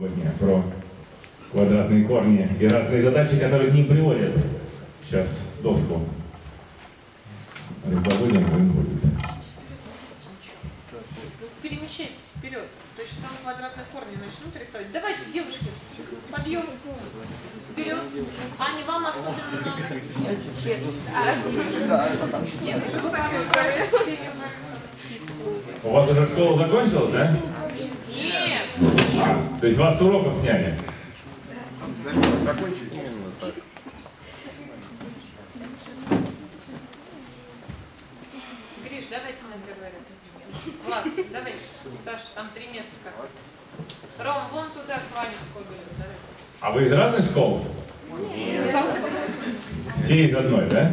Сегодня про квадратные корни и разные задачи, которые к ним приводят. Сейчас доску раздобудем, им будет. Перемещайтесь вперед. То есть самые квадратные корни начнут рисовать. Давайте, девушки, подъем. Вперед. Аня, вам особенно надо. Нет. У вас уже школа закончилась, да? Нет. То есть вас с уроков сняли? Закончили. Именно так. Гриш, давайте. Ладно, давайте. Саша, там три места как. Ром, вон туда к Ване Скобелеву. Давай. А вы из разных школ? Все из одной, да?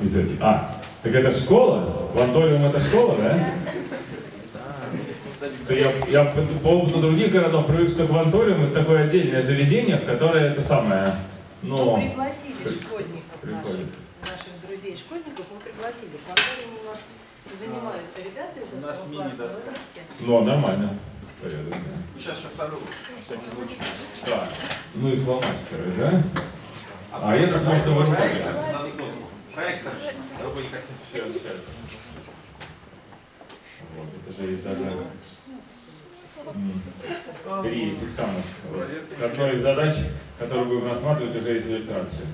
Из этой. А, так это школа? Кванториум это школа, да? Что я, я по, по опыту других городов привык, что кванториум это такое отдельное заведение, в которое это самое, Мы ну, пригласили при- школьников наших, наших друзей школьников, мы пригласили. В конторе у нас занимаются ребята из У нас этого мини-доска. ну, нормально. Порядок, да. Сейчас еще вторую. Всякий случай. Так, ну и фломастеры, да? А я так может работаете? Проектор. Хотите. Сейчас, сейчас. Вот, это же есть даже м, три этих самых. Одной из задач, которую будем рассматривать, уже есть иллюстрация.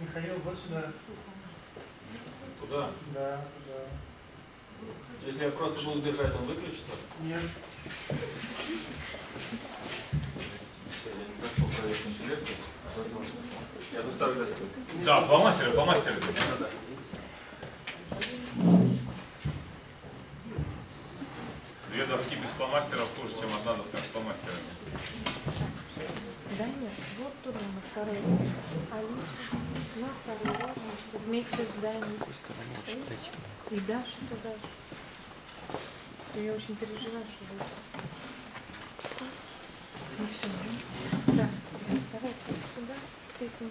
Михаил, вот сюда. Куда? Да, да. Если я просто буду держать, он выключится? Нет. Я не прошел проверку селекции. Я за второй доской. Да, фломастеры, фломастеры. Две доски без фломастеров хуже, чем одна доска с фломастерами. Да нет, вот туда, на второй. А лучше на второй вместе с Даней. И Даша туда. Я очень переживаю, что вы... Ну все, да. Давайте вот сюда с этим.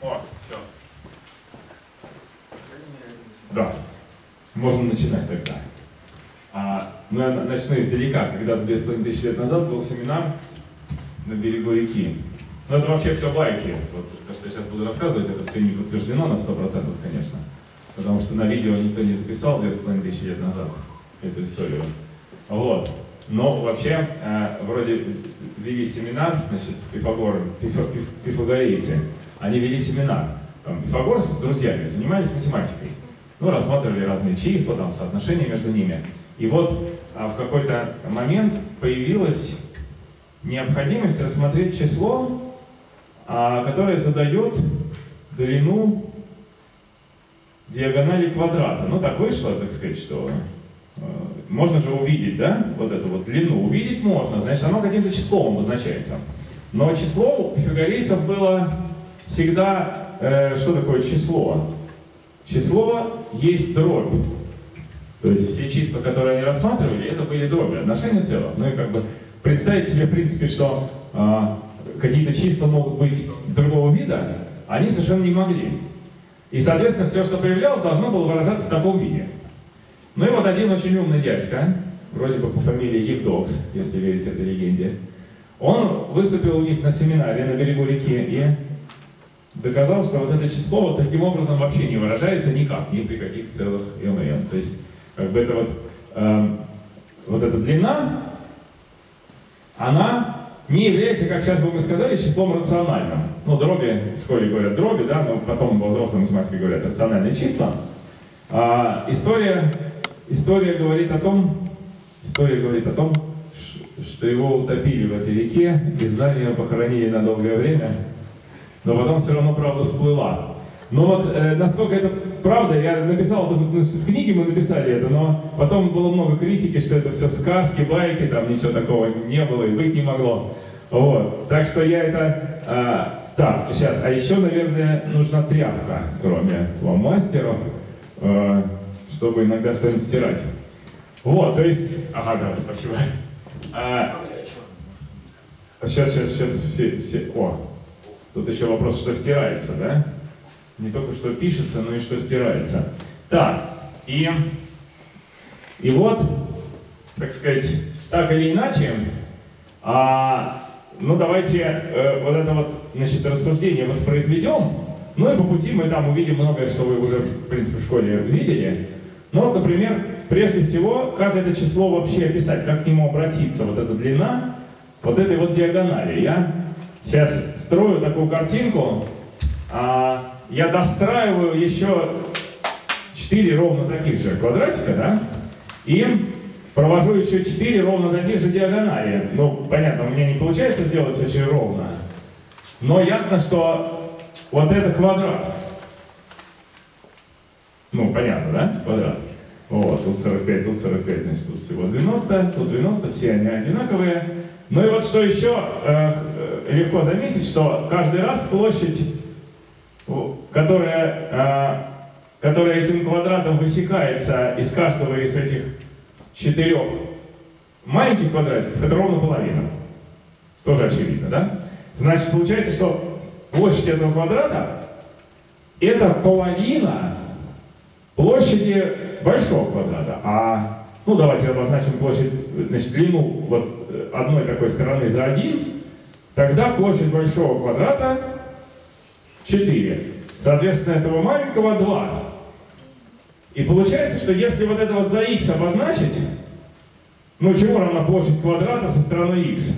О, все. Да, можно начинать тогда. А, ну, я начну издалека. Когда-то две с половиной тысячи лет назад был семинар на берегу реки. Ну, это вообще все байки. Вот то, что я сейчас буду рассказывать, это все не подтверждено на 100%, конечно. Потому что на видео никто не записал две с половиной тысячи лет назад эту историю. Вот. Но вообще, э, вроде вели семинар, значит, Пифагор, пифа- пиф- пифагорейцы, они вели семинар. Там, Пифагор с друзьями занимались математикой. Ну, рассматривали разные числа, там, соотношения между ними. И вот а, в какой-то момент появилась необходимость рассмотреть число, а, которое задает длину диагонали квадрата. Ну, так вышло, так сказать, что э, можно же увидеть, да, вот эту вот длину. Увидеть можно, значит, оно каким-то числом обозначается. Но число у пифагорейцев было всегда, э, что такое число? Число есть дробь. То есть все числа, которые они рассматривали, это были дроби, отношения целых. Ну и как бы представить себе, в принципе, что а, какие-то числа могут быть другого вида, они совершенно не могли. И, соответственно, все, что появлялось, должно было выражаться в таком виде. Ну и вот один очень умный дядька, вроде бы по фамилии Евдокс, если верить этой легенде, он выступил у них на семинаре на берегу реки и доказал, что вот это число вот таким образом вообще не выражается никак, ни при каких целых и. То есть, как бы это вот, эм, вот эта длина, она не является, как сейчас бы мы сказали, числом рациональным. Ну, дроби, в школе говорят дроби, да, но потом во взрослой математике говорят рациональные числа. А, история, история говорит о том, история говорит о том, что его утопили в этой реке, и знания похоронили на долгое время, но потом все равно правда всплыла. Но вот э, насколько это правда, я написал, это, ну, в книге мы написали это, но потом было много критики, что это все сказки, байки, там ничего такого не было и быть не могло. Вот. Так что я это... а, так, сейчас, а еще, наверное, нужна тряпка, кроме фломастеров, э, чтобы иногда что-нибудь стирать. Вот, то есть... Ага, да, спасибо. А, сейчас, сейчас, сейчас, все, все... О, тут еще вопрос, что стирается, да? Не только что пишется, но и что стирается. Так, и, и вот, так сказать, так или иначе, а, ну давайте э, вот это вот, значит, рассуждение воспроизведем, ну и по пути мы там увидим многое, что вы уже, в принципе, в школе видели. Ну вот, например, прежде всего, как это число вообще описать, как к нему обратиться, вот эта длина, вот этой вот диагонали. Я сейчас строю такую картинку, а, я достраиваю еще 4 ровно таких же квадратика, да, и провожу еще 4 ровно таких же диагонали. Ну, понятно, у меня не получается сделать очень ровно, но ясно, что вот это квадрат. Ну, понятно, да? Квадрат. Вот, тут 45, тут 45, значит, тут всего 90, тут 90, все они одинаковые. Ну и вот что еще э, э, легко заметить, что каждый раз площадь, которая, э, которая этим квадратом высекается из каждого из этих четырех маленьких квадратиков, это ровно половина. Тоже очевидно, да? Значит, получается, что площадь этого квадрата это половина площади большого квадрата. А, ну давайте обозначим площадь, значит, длину вот э, одной такой стороны за один, тогда площадь большого квадрата 4. Соответственно, этого маленького 2. И получается, что если вот это вот за x обозначить, ну чему равна площадь квадрата со стороны x?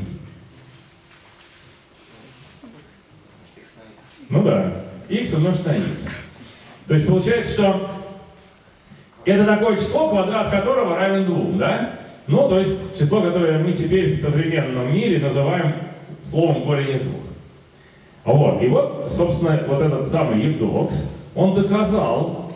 Ну да, x умножить на x. То есть получается, что это такое число, квадрат которого равен двум, да? Ну, то есть число, которое мы теперь в современном мире называем словом корень из двух. Вот. И вот, собственно, вот этот самый Евдокс, он доказал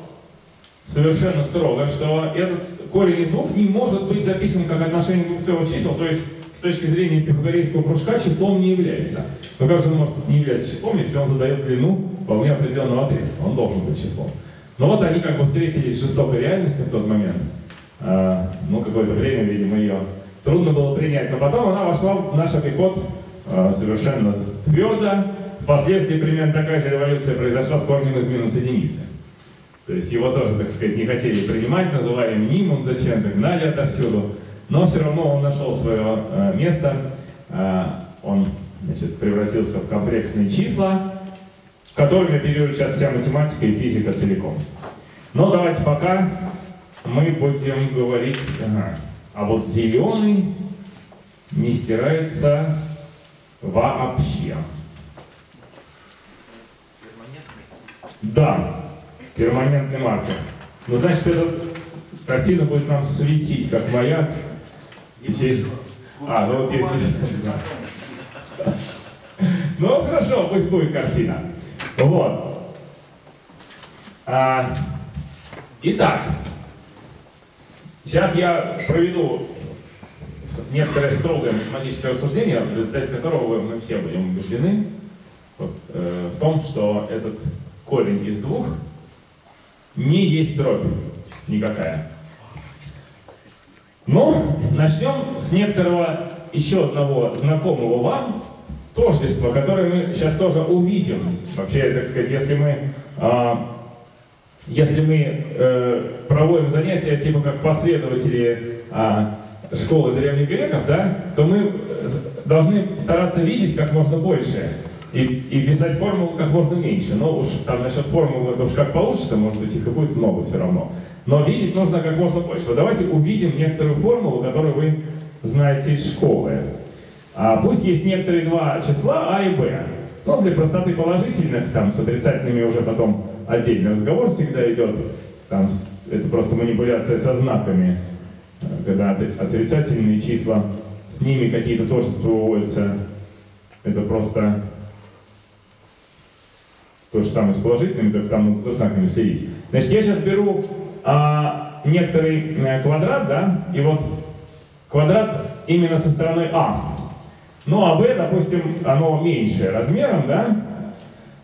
совершенно строго, что этот корень из двух не может быть записан как отношение двух чисел, то есть с точки зрения пифагорейского кружка числом не является. Но как же он может не являться числом, если он задает длину вполне определенного отрезка? Он должен быть числом. Но вот они как бы встретились с жестокой реальностью в тот момент. А, ну, какое-то время, видимо, ее трудно было принять. Но потом она вошла в наш обиход а, совершенно твердо. Впоследствии примерно такая же революция произошла с корнем из минус единицы. То есть его тоже, так сказать, не хотели принимать, называли мнимым зачем-то, гнали отовсюду. Но все равно он нашел свое э, место. Э, он значит, превратился в комплексные числа, которыми оперирует сейчас вся математика и физика целиком. Но давайте пока мы будем говорить... Ага. А вот зеленый не стирается вообще. Да, перманентный маркер. Ну, значит, эта картина будет нам светить, как маяк. Теперь... А, ну вот есть еще... Ну, хорошо, пусть будет картина. Вот. А, итак, сейчас я проведу некоторое строгое математическое рассуждение, в результате которого мы все будем убеждены вот, э, в том, что этот корень из двух не есть дробь никакая. Но начнем с некоторого еще одного знакомого вам тождество, которое мы сейчас тоже увидим. Вообще, так сказать, если мы, а, если мы э, проводим занятия типа как последователи а, школы древних греков, да, то мы должны стараться видеть как можно больше и, и писать формулу как можно меньше. Но уж там насчет формулы, это уж как получится, может быть, их и будет много все равно. Но видеть нужно как можно больше. Вот давайте увидим некоторую формулу, которую вы знаете из школы. А пусть есть некоторые два числа А и Б. Но для простоты положительных, там с отрицательными уже потом отдельный разговор всегда идет. Там это просто манипуляция со знаками, когда отрицательные числа, с ними какие-то тождества выводятся. Это просто То же самое с положительными, только там нужно за знаками следить. Значит, я сейчас беру а, некоторый э, квадрат, да, и вот квадрат именно со стороны А. Ну, а b, допустим, оно меньшее размером, да?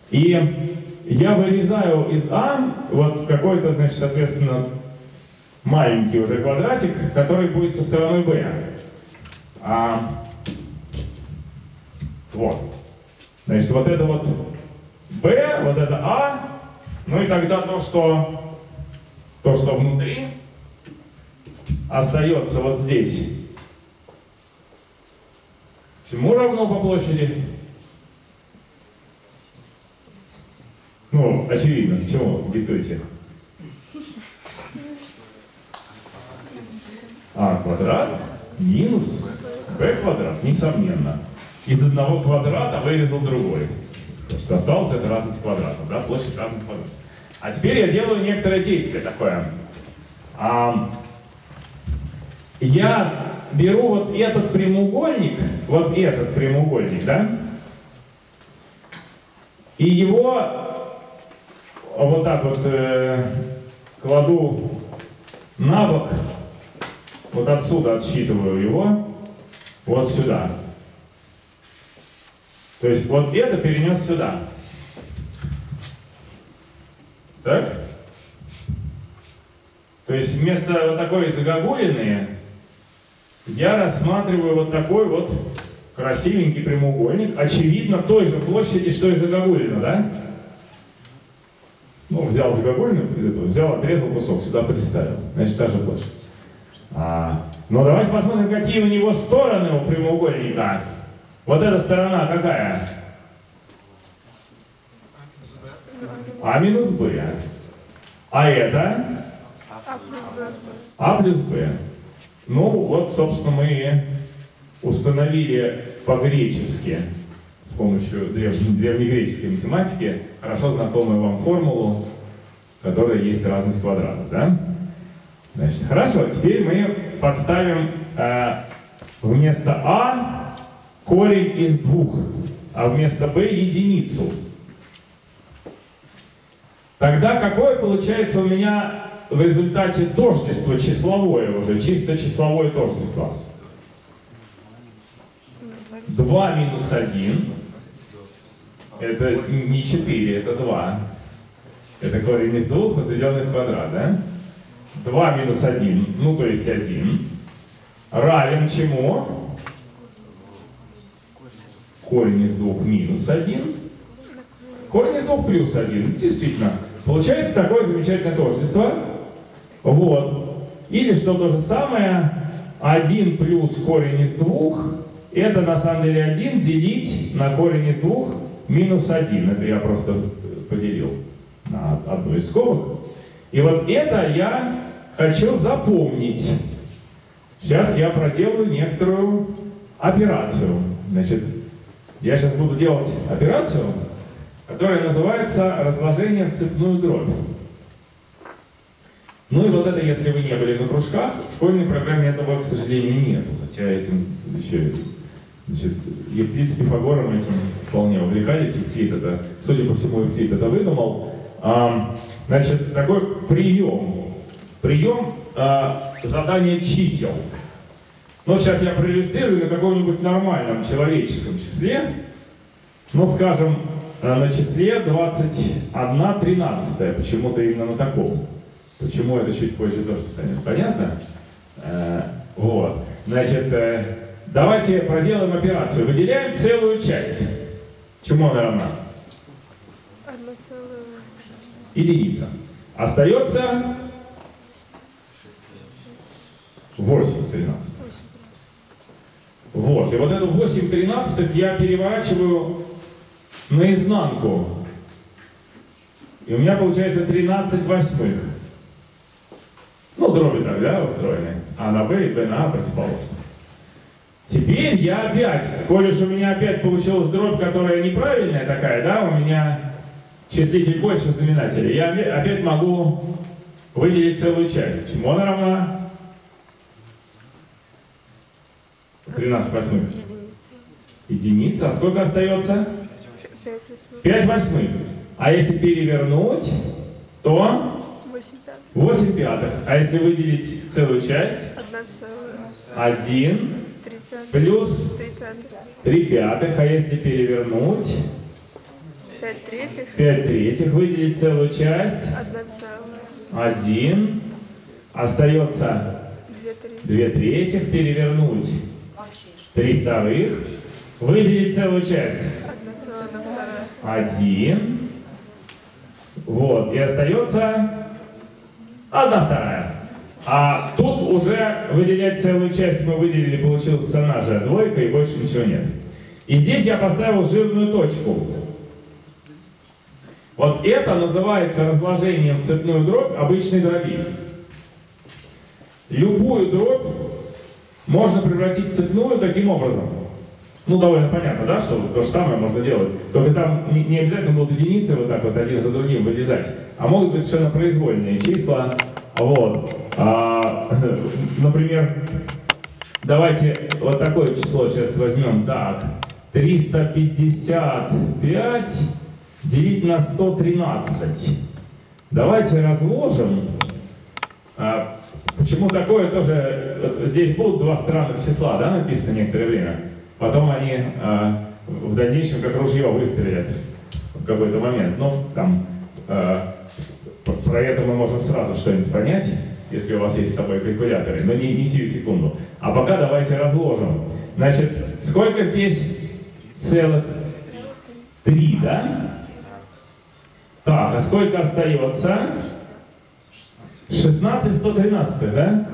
И я вырезаю из А вот какой-то, значит, соответственно, маленький уже квадратик, который будет со стороны b. А, вот. Значит, вот это вот b, вот это А, ну и тогда то, что, то, что внутри, остается вот здесь. Чему равно по площади? Ну, очевидно, чему? Диктуйте. А квадрат минус b квадрат, несомненно. Из одного квадрата вырезал другой. Потому что осталось это разность квадратов, да, площадь разность квадратов. А теперь я делаю некоторое действие такое. А, я беру вот этот прямоугольник, вот этот прямоугольник, да, и его вот так вот э, кладу на бок, вот отсюда отсчитываю его, вот сюда. То есть вот это перенес сюда. Так? То есть вместо вот такой загогулины я рассматриваю вот такой вот красивенький прямоугольник, очевидно той же площади, что и загогулина, да? Ну, взял загогулину, взял, отрезал кусок, сюда приставил. Значит, та же площадь. А, ну, давайте посмотрим, какие у него стороны у прямоугольника. Вот эта сторона какая? А минус Б. А это? А плюс Б. Ну, вот, собственно, мы установили по-гречески с помощью древ... древнегреческой математики хорошо знакомую вам формулу, которая есть разность квадратов, да? Значит, хорошо, теперь мы подставим э, вместо А корень из двух, а вместо Б единицу. Тогда какое получается у меня в результате тождество числовое уже, чисто числовое тождество. 2 минус 1, это не 4, это 2. Это корень из двух, возведенных в квадрат, да? 2 минус 1, ну то есть 1, равен чему? Корень из двух минус 1. Корень из двух плюс 1. Действительно. Получается такое замечательное тождество. Вот. Или что то же самое, 1 плюс корень из двух, это на самом деле 1 делить на корень из двух минус 1. Это я просто поделил на одну из скобок. И вот это я хочу запомнить. Сейчас я проделаю некоторую операцию. Значит, я сейчас буду делать операцию, которая называется разложение в цепную дробь. Ну и вот это, если вы не были на кружках, в школьной программе этого, к сожалению, нет. Хотя этим еще Значит, Евклид с Пифагором этим вполне увлекались. Евклид это, судя по всему, Евклид это выдумал. А, значит, такой прием. Прием а, задания чисел. Ну, сейчас я проиллюстрирую на каком-нибудь нормальном человеческом числе. Ну, скажем, на числе 21 тринадцатая. Почему-то именно на таком. Почему это чуть позже тоже станет понятно? Э, вот. Значит, э, давайте проделаем операцию. Выделяем целую часть. Чему она равна? Единица. Остается 8 тринадцатых. Вот. И вот эту 8 тринадцатых я переворачиваю наизнанку. И у меня получается 13 восьмых. Ну, дроби так, да, устроены. А на B и B на А противоположно. Теперь я опять, коли же у меня опять получилась дробь, которая неправильная такая, да, у меня числитель больше знаменателя, я опять могу выделить целую часть. Чему она равна? 13 восьмых. Единица. А сколько остается? 5 восьмых. А если перевернуть, то 8 пятых. 8 пятых. А если выделить целую часть, 1 целая. 1 3 пятых. плюс 3 пятых. 3 пятых. А если перевернуть, 5 третьих. 5 третьих. Выделить целую часть, 1 целая. 1. Остается 2 третьих. 2 третьих. Перевернуть 3 вторых. Выделить целую часть. 1 целая на вторая. 1. Вот. И остается 1 вторая. А тут уже выделять целую часть мы выделили, получилась она же двойка, и больше ничего нет. И здесь я поставил жирную точку. Вот это называется разложением в цепную дробь обычной дроби. Любую дробь можно превратить цепную таким образом. Ну, довольно понятно, да, что то же самое можно делать. Только там не обязательно будут единицы вот так вот один за другим вылезать, а могут быть совершенно произвольные числа. Вот. А, например, давайте вот такое число сейчас возьмем. Так, 355 делить на 113. Давайте разложим. А, почему такое тоже... Вот здесь будут два странных числа, да, написано некоторое время. Потом они а, в дальнейшем как ружье выстрелят в какой-то момент. Ну, там, п- про это мы можем сразу что-нибудь понять, если у вас есть с собой калькуляторы, но не, не сию секунду. А пока давайте разложим. Значит, сколько здесь целых? Три, да? Так, а сколько остается? 16 113, да?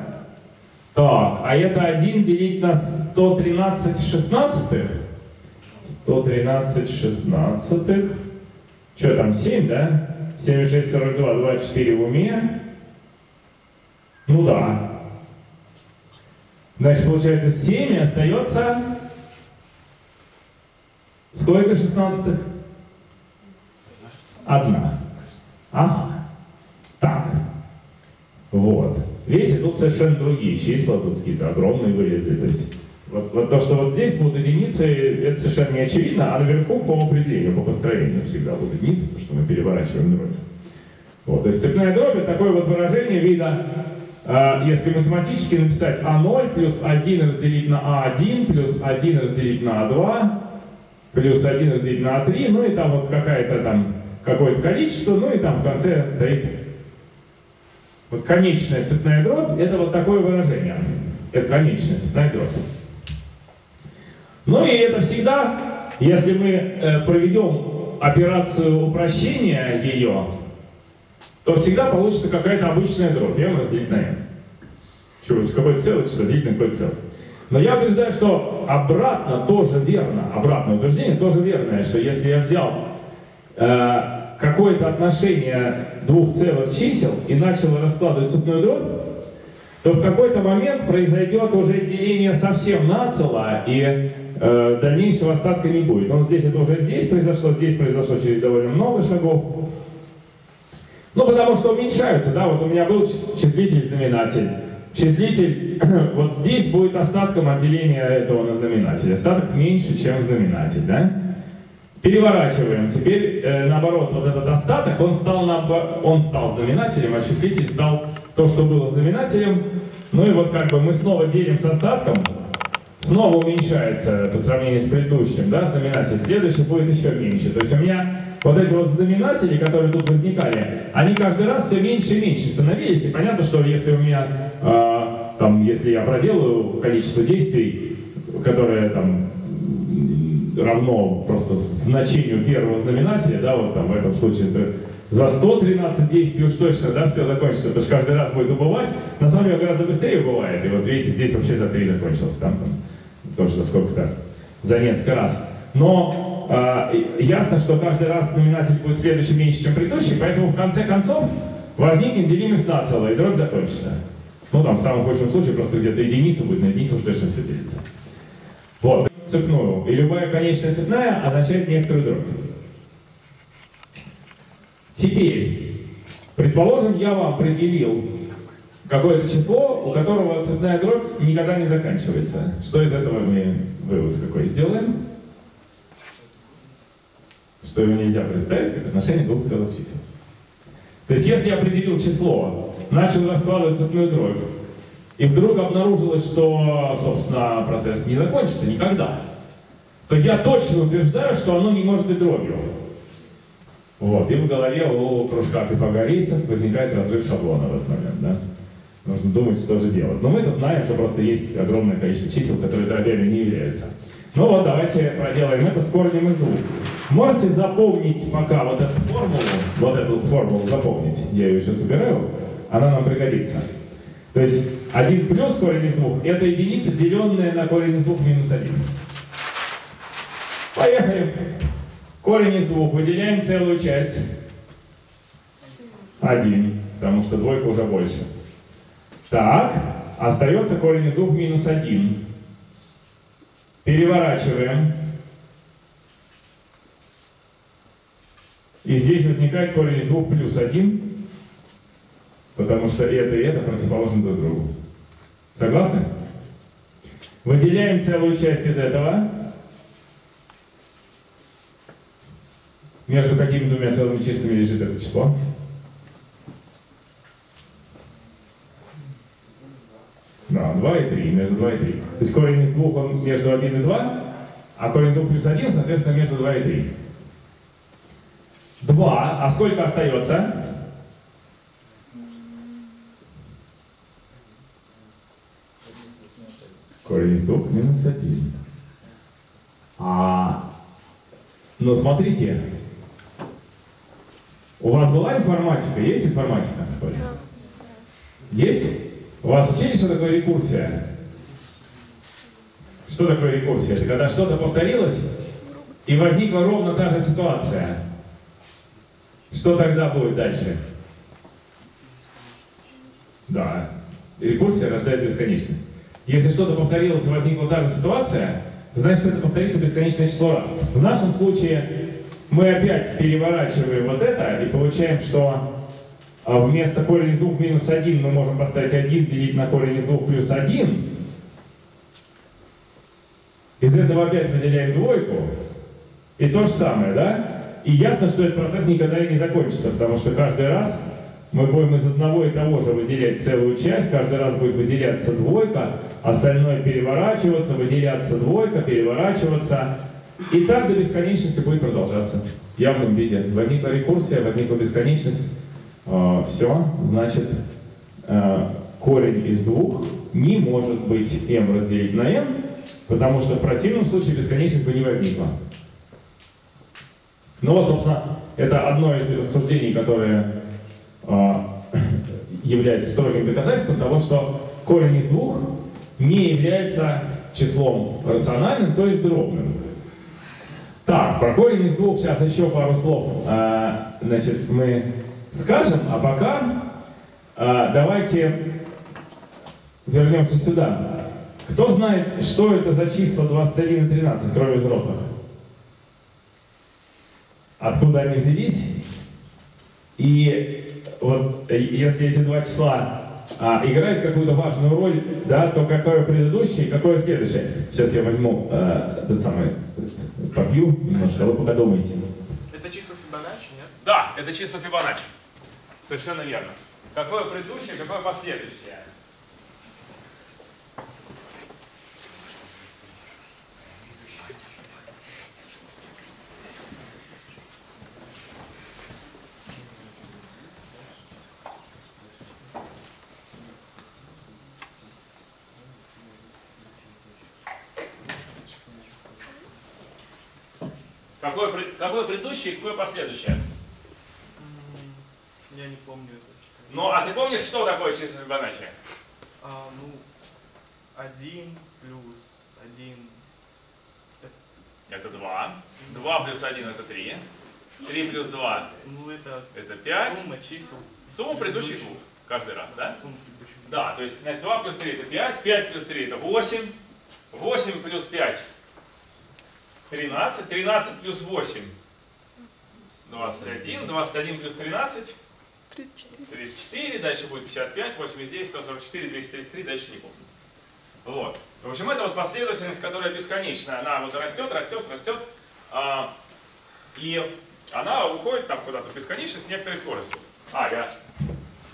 Так, а это 1 делить на 113 шестнадцатых? 113 шестнадцатых. Что там, 7, да? 76, 42, 24 в уме. Ну да. Значит, получается 7 и остается... Сколько шестнадцатых? Одна. Ага. Вот. Видите, тут совершенно другие числа, тут какие-то огромные вылезли. То есть вот, вот то, что вот здесь будут единицы, это совершенно не очевидно, а наверху по определению, по построению всегда будут единицы, потому что мы переворачиваем дроби. Вот, то есть цепная дробь такое вот выражение вида, э, если математически написать А0 плюс 1 разделить на А1 плюс 1 разделить на А2 плюс 1 разделить на А3, ну и там вот какая-то там какое-то количество, ну и там в конце стоит вот конечная цепная дробь, это вот такое выражение. Это конечная цепная дробь. Ну и это всегда, если мы э, проведем операцию упрощения ее, то всегда получится какая-то обычная дробь. m разделить на n. Что, какое-то целое число делить на какое-то целое. Но я утверждаю, что обратно тоже верно, обратное утверждение тоже верное, что если я взял э, какое-то отношение двух целых чисел и начал раскладывать цепную дробь, то в какой-то момент произойдет уже деление совсем нацело, и э, дальнейшего остатка не будет. Но здесь это уже здесь произошло, здесь произошло через довольно много шагов. Ну, потому что уменьшаются, да, вот у меня был чис- числитель, знаменатель. Числитель вот здесь будет остатком отделения этого на знаменатель. Остаток меньше, чем знаменатель, да? Переворачиваем. Теперь, э, наоборот, вот этот остаток, он стал, наобо- он стал знаменателем, а числитель стал то, что было знаменателем. Ну и вот как бы мы снова делим с остатком, снова уменьшается по сравнению с предыдущим, да, знаменатель. Следующий будет еще меньше. То есть у меня вот эти вот знаменатели, которые тут возникали, они каждый раз все меньше и меньше становились. И понятно, что если у меня, э, там, если я проделаю количество действий, которое там равно просто значению первого знаменателя, да, вот там в этом случае это за 113 действий уж точно, да, все закончится, потому что каждый раз будет убывать, на самом деле гораздо быстрее убывает, и вот видите, здесь вообще за 3 закончилось, там, там тоже за сколько-то, за несколько раз. Но э, ясно, что каждый раз знаменатель будет следующий меньше, чем предыдущий, поэтому в конце концов возникнет делимость на целое, и дробь закончится. Ну там в самом худшем случае просто где-то единица будет, на единицу уж точно все делится. Вот, цепную. И любая конечная цепная означает некоторую дробь. Теперь, предположим, я вам предъявил какое-то число, у которого цепная дробь никогда не заканчивается. Что из этого мы вывод какой сделаем? что его нельзя представить как отношение двух целых чисел. То есть если я определил число, начал раскладывать цепную дробь, и вдруг обнаружилось, что, собственно, процесс не закончится никогда, то я точно утверждаю, что оно не может быть дробью. Вот, и в голове у кружка пифагорейцев возникает разрыв шаблона в этот момент, да? Нужно думать, что же делать. Но мы это знаем, что просто есть огромное количество чисел, которые дробями не являются. Ну вот, давайте проделаем это с корнем из двух. Можете запомнить пока вот эту формулу, вот эту формулу запомнить, я ее сейчас убираю, она нам пригодится. То есть 1 плюс корень из двух – это единица, деленная на корень из двух минус 1. Поехали. Корень из двух. Выделяем целую часть. 1, потому что двойка уже больше. Так, остается корень из двух минус 1. Переворачиваем. И здесь возникает корень из двух плюс 1, потому что это и это противоположны друг другу. Согласны? Выделяем целую часть из этого. Между какими двумя целыми числами лежит это число? Да, 2 и 3, между 2 и 3. То есть корень из двух он между 1 и 2, а корень из двух плюс 1, соответственно, между 2 и 3. 2, а сколько остается? Корень из двух минус 1. А, но смотрите, у вас была информатика? Есть информатика в школе? Есть? У вас учили, что такое рекурсия? Что такое рекурсия? Это когда что-то повторилось, и возникла ровно та же ситуация. Что тогда будет дальше? Да. Рекурсия рождает бесконечность. Если что-то повторилось и возникла та же ситуация, значит это повторится бесконечное число раз. В нашем случае мы опять переворачиваем вот это и получаем, что а, вместо корень из 2 минус 1 мы можем поставить 1 делить на корень из 2 плюс 1. Из этого опять выделяем двойку. И то же самое, да? И ясно, что этот процесс никогда и не закончится, потому что каждый раз мы будем из одного и того же выделять целую часть, каждый раз будет выделяться двойка, остальное переворачиваться, выделяться двойка, переворачиваться. И так до бесконечности будет продолжаться в явном виде. Возникла рекурсия, возникла бесконечность. А, Все, значит, э, корень из двух не может быть m разделить на n, потому что в противном случае бесконечность бы не возникла. Ну вот, собственно, это одно из рассуждений, которое а, является строгим доказательством того, что корень из двух не является числом рациональным, то есть дробным. Так, про корень из двух сейчас еще пару слов а, значит, мы скажем, а пока а, давайте вернемся сюда. Кто знает, что это за числа 21 и 13, кроме взрослых? Откуда они взялись? И вот э, если эти два числа а, играют какую-то важную роль, да, то какое предыдущее и какое следующее? Сейчас я возьму э, этот самый, попью немножко, а вы пока думаете. Это числа Фибоначчи, нет? Да, это числа Фибоначчи. Совершенно верно. Какое предыдущее, какое последующее? Какое, пред- какое предыдущее и какое последующее? Я не помню это. Ну, а ты помнишь, что такое числа Фибоначчи? А, ну, один плюс один. Это 2. 2 плюс 1 это 3. 3 плюс 2 Ну, это это 5. сумма чисел. Сумма предыдущих двух. Каждый раз, да? Да, то есть, значит, 2 плюс 3 это 5, 5 плюс 3 это 8, 8 плюс 5 13, 13 плюс 8 21, 21 плюс 13 34, дальше будет 55, 8 из 10, 144, 233, дальше не помню. Вот. В общем, это вот последовательность, которая бесконечна. Она вот растет, растет, растет. А, И она уходит там куда-то в бесконечность с некоторой скоростью. А, я,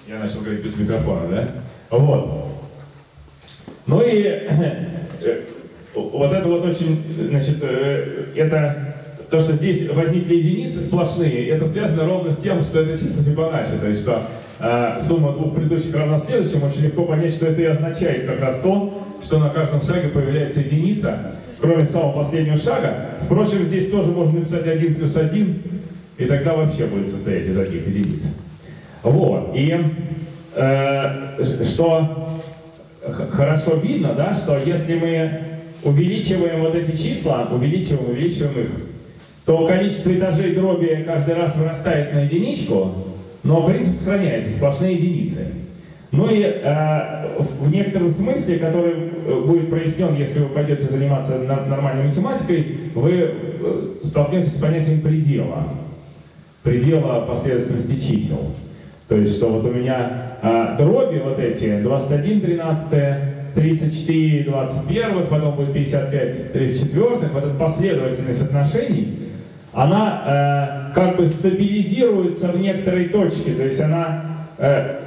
я начал говорить без микрофона, да? Вот. Ну и э, вот это вот очень, значит, э, это то, что здесь возникли единицы сплошные, это связано ровно с тем, что это чисто Фибоначчи, то есть что э, сумма двух предыдущих равна следующим, очень легко понять, что это и означает как раз то, что на каждом шаге появляется единица, кроме самого последнего шага. Впрочем, здесь тоже можно написать 1 плюс 1, и тогда вообще будет состоять из таких единиц. Вот, и э, что хорошо видно, да, что если мы увеличиваем вот эти числа, увеличиваем, увеличиваем их, то количество этажей дроби каждый раз вырастает на единичку, но принцип сохраняется, сплошные единицы. Ну и э, в некотором смысле, который э, будет прояснен, если вы пойдете заниматься нормальной математикой, вы э, столкнетесь с понятием предела. Предела последовательности чисел. То есть, что вот у меня э, дроби вот эти, 21 13 34 21 потом будет 55 34 вот эта последовательность отношений, она э, как бы стабилизируется в некоторой точке, то есть она, э,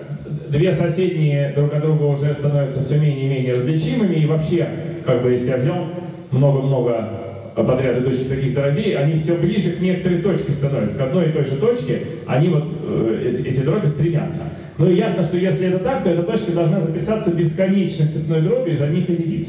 две соседние друг от друга уже становятся все менее и менее различимыми, и вообще, как бы если я взял много-много подряд идущих таких дробей, они все ближе к некоторой точке становятся, к одной и той же точке, они вот, э, эти, эти дроби стремятся. Ну и ясно, что если это так, то эта точка должна записаться бесконечной цепной дробью из одних единиц.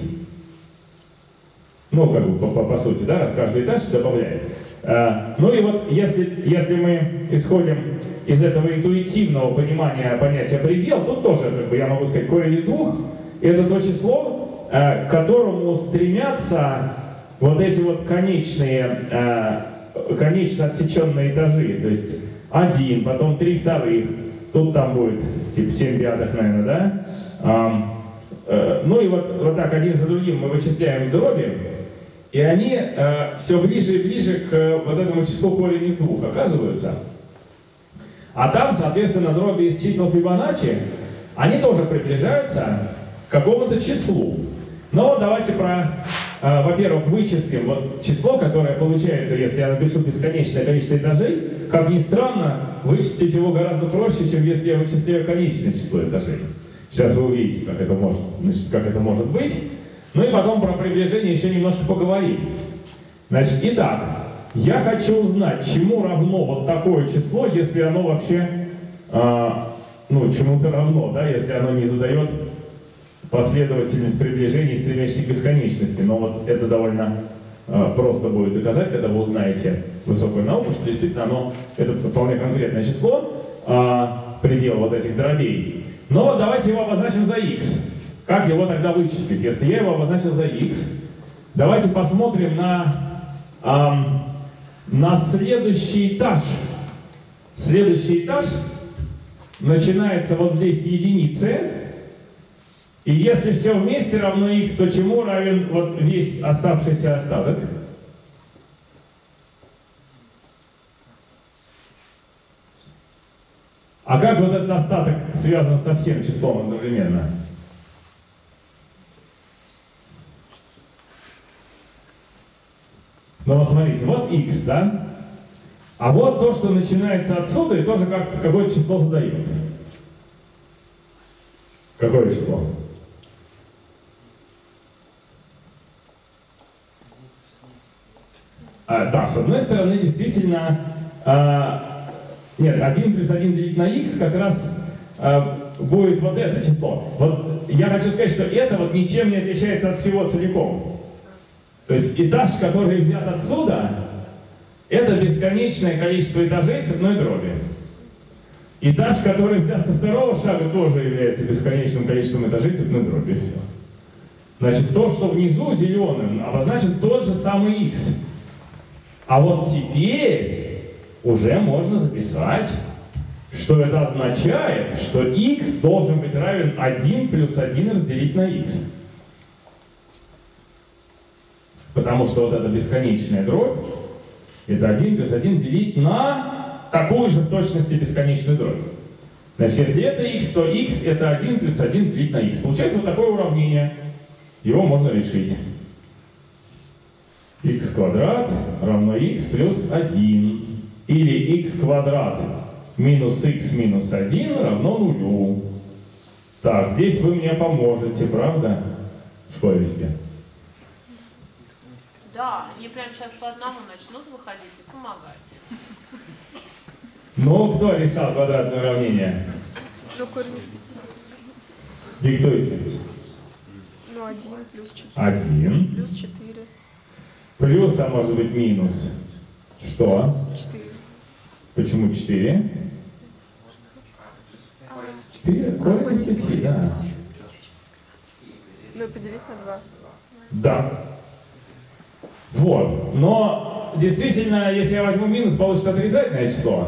Ну, как бы по, по, по сути, да, раз каждый этаж добавляет. А, ну и вот если, если мы исходим из этого интуитивного понимания понятия предел, тут тоже, как бы, я могу сказать, корень из двух, это то число, а, к которому стремятся вот эти вот конечные, а, конечно отсеченные этажи, то есть один, потом три вторых, тут там будет типа 7 пятых, наверное, да? Э, ну и вот, вот так один за другим мы вычисляем дроби, и они э, все ближе и ближе к вот этому числу корень из двух оказываются. А там, соответственно, дроби из чисел Фибоначчи, они тоже приближаются к какому-то числу. Но давайте про, э, во-первых, вычислим вот число, которое получается, если я напишу бесконечное количество этажей. Как ни странно, вычислить его гораздо проще, чем если я вычисляю конечное число этажей. Сейчас вы увидите, как это может, значит, как это может быть. Ну и потом про приближение еще немножко поговорим. Значит, итак, я хочу узнать, чему равно вот такое число, если оно вообще, а, ну, чему-то равно, да, если оно не задает последовательность приближений, стремящихся к бесконечности. Но вот это довольно а, просто будет доказать, когда вы узнаете высокую науку, что действительно оно, это вполне конкретное число, а, предел вот этих дробей. Но давайте его обозначим за x. Как его тогда вычислить? Если я его обозначил за x, давайте посмотрим на, эм, на следующий этаж. Следующий этаж начинается вот здесь единицы. И если все вместе равно x, то чему равен вот весь оставшийся остаток? А как вот этот остаток связан со всем числом одновременно? Но вот смотрите, вот x, да? А вот то, что начинается отсюда и тоже как какое число задает. Какое число? А, да, с одной стороны, действительно, а, нет, 1 плюс 1 делить на x как раз а, будет вот это число. Вот я хочу сказать, что это вот ничем не отличается от всего целиком. То есть этаж, который взят отсюда, это бесконечное количество этажей цепной дроби. Этаж, который взят со второго шага, тоже является бесконечным количеством этажей цепной дроби. Все. Значит, то, что внизу зеленым, обозначен тот же самый x. А вот теперь уже можно записать, что это означает, что x должен быть равен 1 плюс 1 разделить на x. Потому что вот эта бесконечная дробь, это 1 плюс 1 делить на такую же в точности бесконечную дробь. Значит, если это x, то x это 1 плюс 1 делить на x. Получается вот такое уравнение. Его можно решить. x квадрат равно x плюс 1. Или x квадрат минус x минус 1 равно нулю. Так, здесь вы мне поможете, правда, школьники? Да, они прям сейчас по одному начнут выходить и помогать. Ну, кто решал квадратное уравнение? Ну, корень из пяти. Диктуйте. Ну, один плюс четыре. 1. Плюс четыре. Плюс, а может быть минус. Что? Четыре. Почему 4? 4 корень из 5, да. Ну и поделить на два. Да. Вот. Но действительно, если я возьму минус, получится отрицательное число.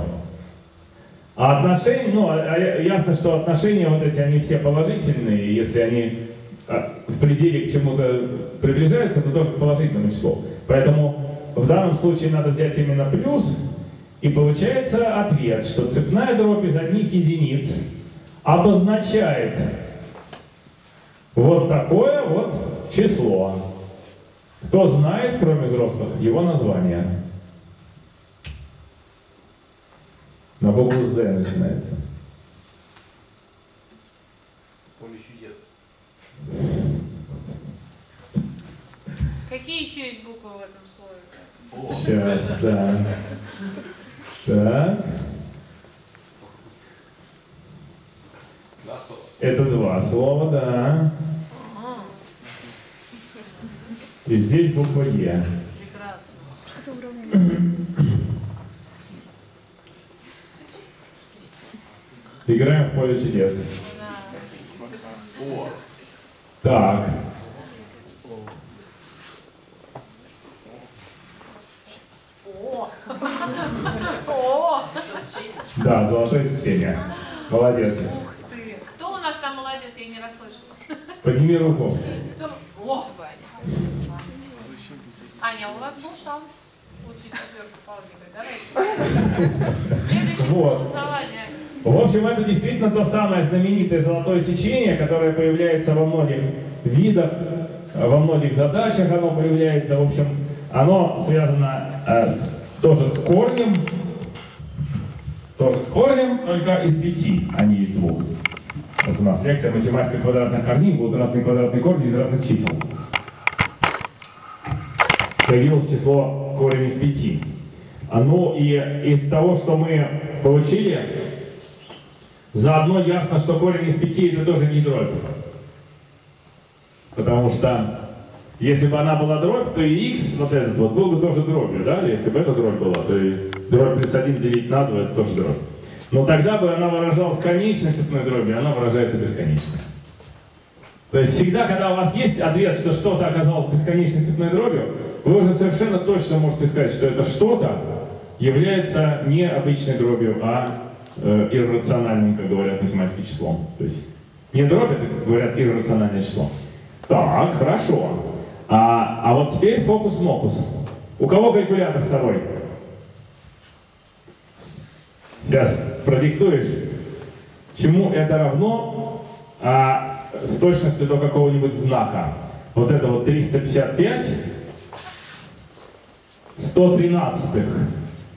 А отношения, ну, а- а ясно, что отношения вот эти, они все положительные, если они а, в пределе к чему-то приближаются, то тоже к положительному числу. Поэтому в данном случае надо взять именно плюс, и получается ответ, что цепная дробь из одних единиц обозначает вот такое вот число. Кто знает, кроме взрослых, его название? На букву З начинается. Поле чудес. Какие еще есть буквы в этом слове? О, Сейчас, да. Так, это два слова, да. И здесь буква Е. прекрасно. Что уравнение? Играем в поле чудес. Так. О! О! Да, золотое сечение. Молодец. Ух ты! Кто у нас там молодец, я не расслышала. Подними руку. Кто? О, Ваня. Аня, у вас был шанс получить четверку по алгебре. Следующее Вот. В общем, это действительно то самое знаменитое золотое сечение, которое появляется во многих видах, во многих задачах оно появляется. В общем, оно связано э, с- тоже с корнем, тоже с корнем, только из пяти, а не из двух. Вот у нас лекция математика квадратных корней, будут разные квадратные корни из разных чисел. Появилось число корень из пяти. А ну и из того, что мы получили, Заодно ясно, что корень из пяти это тоже не дробь. Потому что если бы она была дробь, то и x, вот этот вот, был бы тоже дробью, да? Если бы это дробь была, то и дробь плюс 1 делить на 2 это тоже дробь. Но тогда бы она выражалась конечной цепной дробью, она выражается бесконечной. То есть всегда, когда у вас есть ответ, что что-то оказалось бесконечной цепной дробью, вы уже совершенно точно можете сказать, что это что-то является не обычной дробью, а э, иррациональным, как говорят математики, числом. То есть не дробь, это говорят иррациональное число. Так, хорошо. А, а вот теперь фокус-мокус. У кого калькулятор с собой? Сейчас продиктуешь, чему это равно а, с точностью до какого-нибудь знака. Вот это вот 355 113.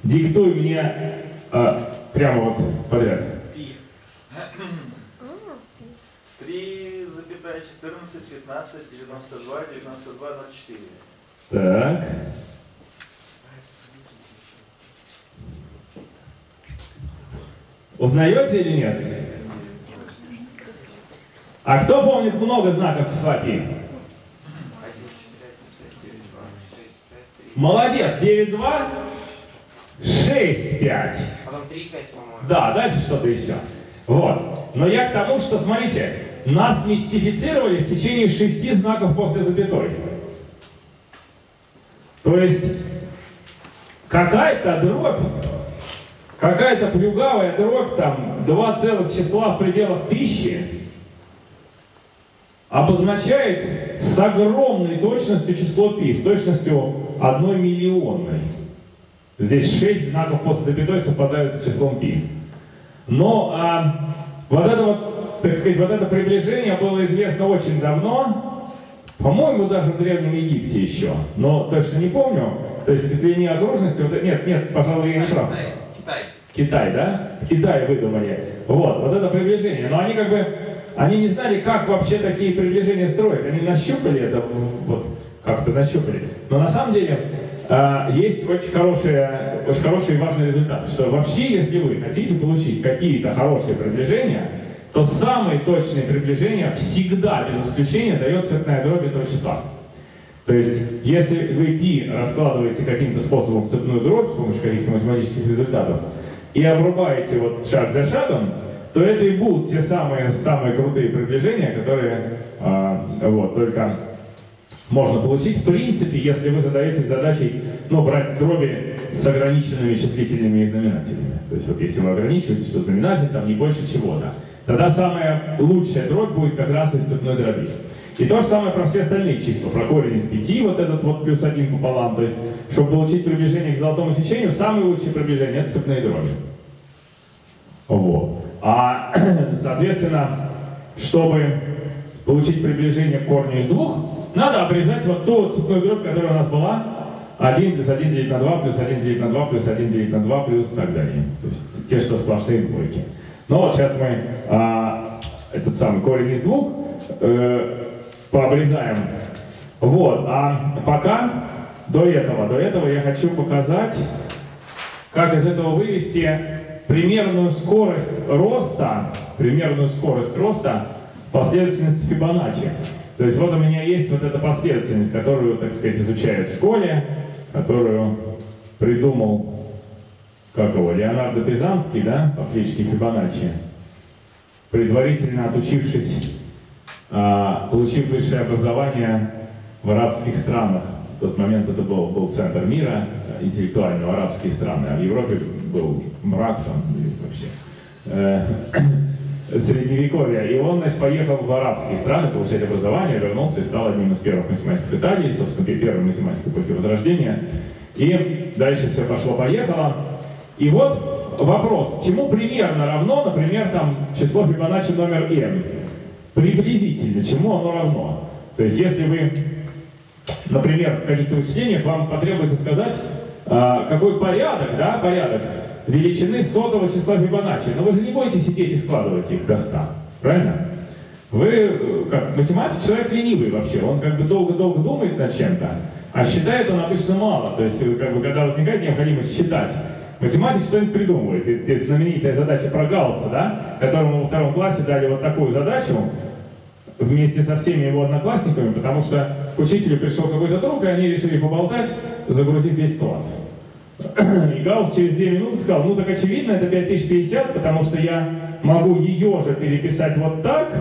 Диктуй мне а, прямо вот подряд. пи. 3, запятая 14, 15, 92, 92, 04. Так. Узнаете или нет? А кто помнит много знаков числа пи? Молодец, 9, 2, 6, 5. Потом 3, 5, по-моему. Да, дальше что-то еще. Вот. Но я к тому, что, смотрите, нас мистифицировали в течение шести знаков после запятой. То есть какая-то дробь, какая-то плюгавая дробь, там, два целых числа в пределах тысячи, обозначает с огромной точностью число π, с точностью одной миллионной. Здесь 6 знаков после запятой совпадают с числом π. Но а, вот это вот, так сказать, вот это приближение было известно очень давно, По-моему, даже в Древнем Египте еще. Но точно не помню. То есть в линии окружности... Вот, нет, нет, пожалуй, я не прав. Китай. Китай, да? В Китае выдумали. Вот, вот это приближение. Но они как бы, они не знали, как вообще такие приближения строить. Они нащупали это, вот, как-то нащупали. Но на самом деле э, есть очень хорошие, очень хороший и важный результат, что вообще, если вы хотите получить какие-то хорошие приближения, то самые точные приближения всегда, без исключения, дает цветная дробь этого числа. То есть, если вы π раскладываете каким-то способом в цепную дробь с помощью каких-то математических результатов, и обрубаете вот шаг за шагом, то это и будут те самые, самые крутые приближения, которые а, вот, только можно получить. В принципе, если вы задаетесь задачей ну, брать дроби с ограниченными числительными и знаменателями. То есть вот если вы ограничиваете, что знаменатель там не больше чего-то, тогда самая лучшая дробь будет как раз из цепной дроби. И то же самое про все остальные числа, про корень из 5, вот этот вот плюс 1 пополам. То есть, чтобы получить приближение к золотому сечению, самые лучшие приближения это цепные дроби. Вот. А, соответственно, чтобы получить приближение к корню из двух, надо обрезать вот ту цепную дробь, которая у нас была. 1 плюс 1 делить на 2, плюс 1 делить на 2, плюс 1 делить на 2, плюс и так далее. То есть те, что сплошные двойки. Ну вот сейчас мы а, этот самый корень из двух э, пообрезаем. Вот, а пока до этого, до этого я хочу показать, как из этого вывести примерную скорость роста, примерную скорость роста последовательности Фибоначчи. То есть вот у меня есть вот эта последовательность, которую, так сказать, изучают в школе, которую придумал, как его, Леонардо Пизанский, да, по кличке Фибоначчи, предварительно отучившись, а, получив высшее образование в арабских странах. Тот момент это был, был центр мира интеллектуального, арабские страны, а в Европе был мрак там и вообще. Э, средневековья. И он, значит, поехал в арабские страны получать образование, вернулся и стал одним из первых математиков Италии, собственно, первым математиком эпохи Возрождения. И дальше все пошло-поехало. И вот вопрос, чему примерно равно, например, там число Фибоначчи номер n? Приблизительно, чему оно равно? То есть, если вы, например, в каких-то вычислениях вам потребуется сказать, а, какой порядок, да, порядок величины сотого числа Фибоначчи. Но вы же не будете сидеть и складывать их до 100, правильно? Вы, э, как математик, человек ленивый вообще, он как бы долго-долго думает над чем-то, а считает он обычно мало. То есть, как бы, когда возникает необходимость считать, математик что-нибудь придумывает. Это знаменитая задача про Гаусса, да, которому во втором классе дали вот такую задачу, вместе со всеми его одноклассниками, потому что к учителю пришел какой-то друг, и они решили поболтать, загрузив весь класс. И Гаусс через 2 минуты сказал, ну так очевидно, это 5050, потому что я могу ее же переписать вот так,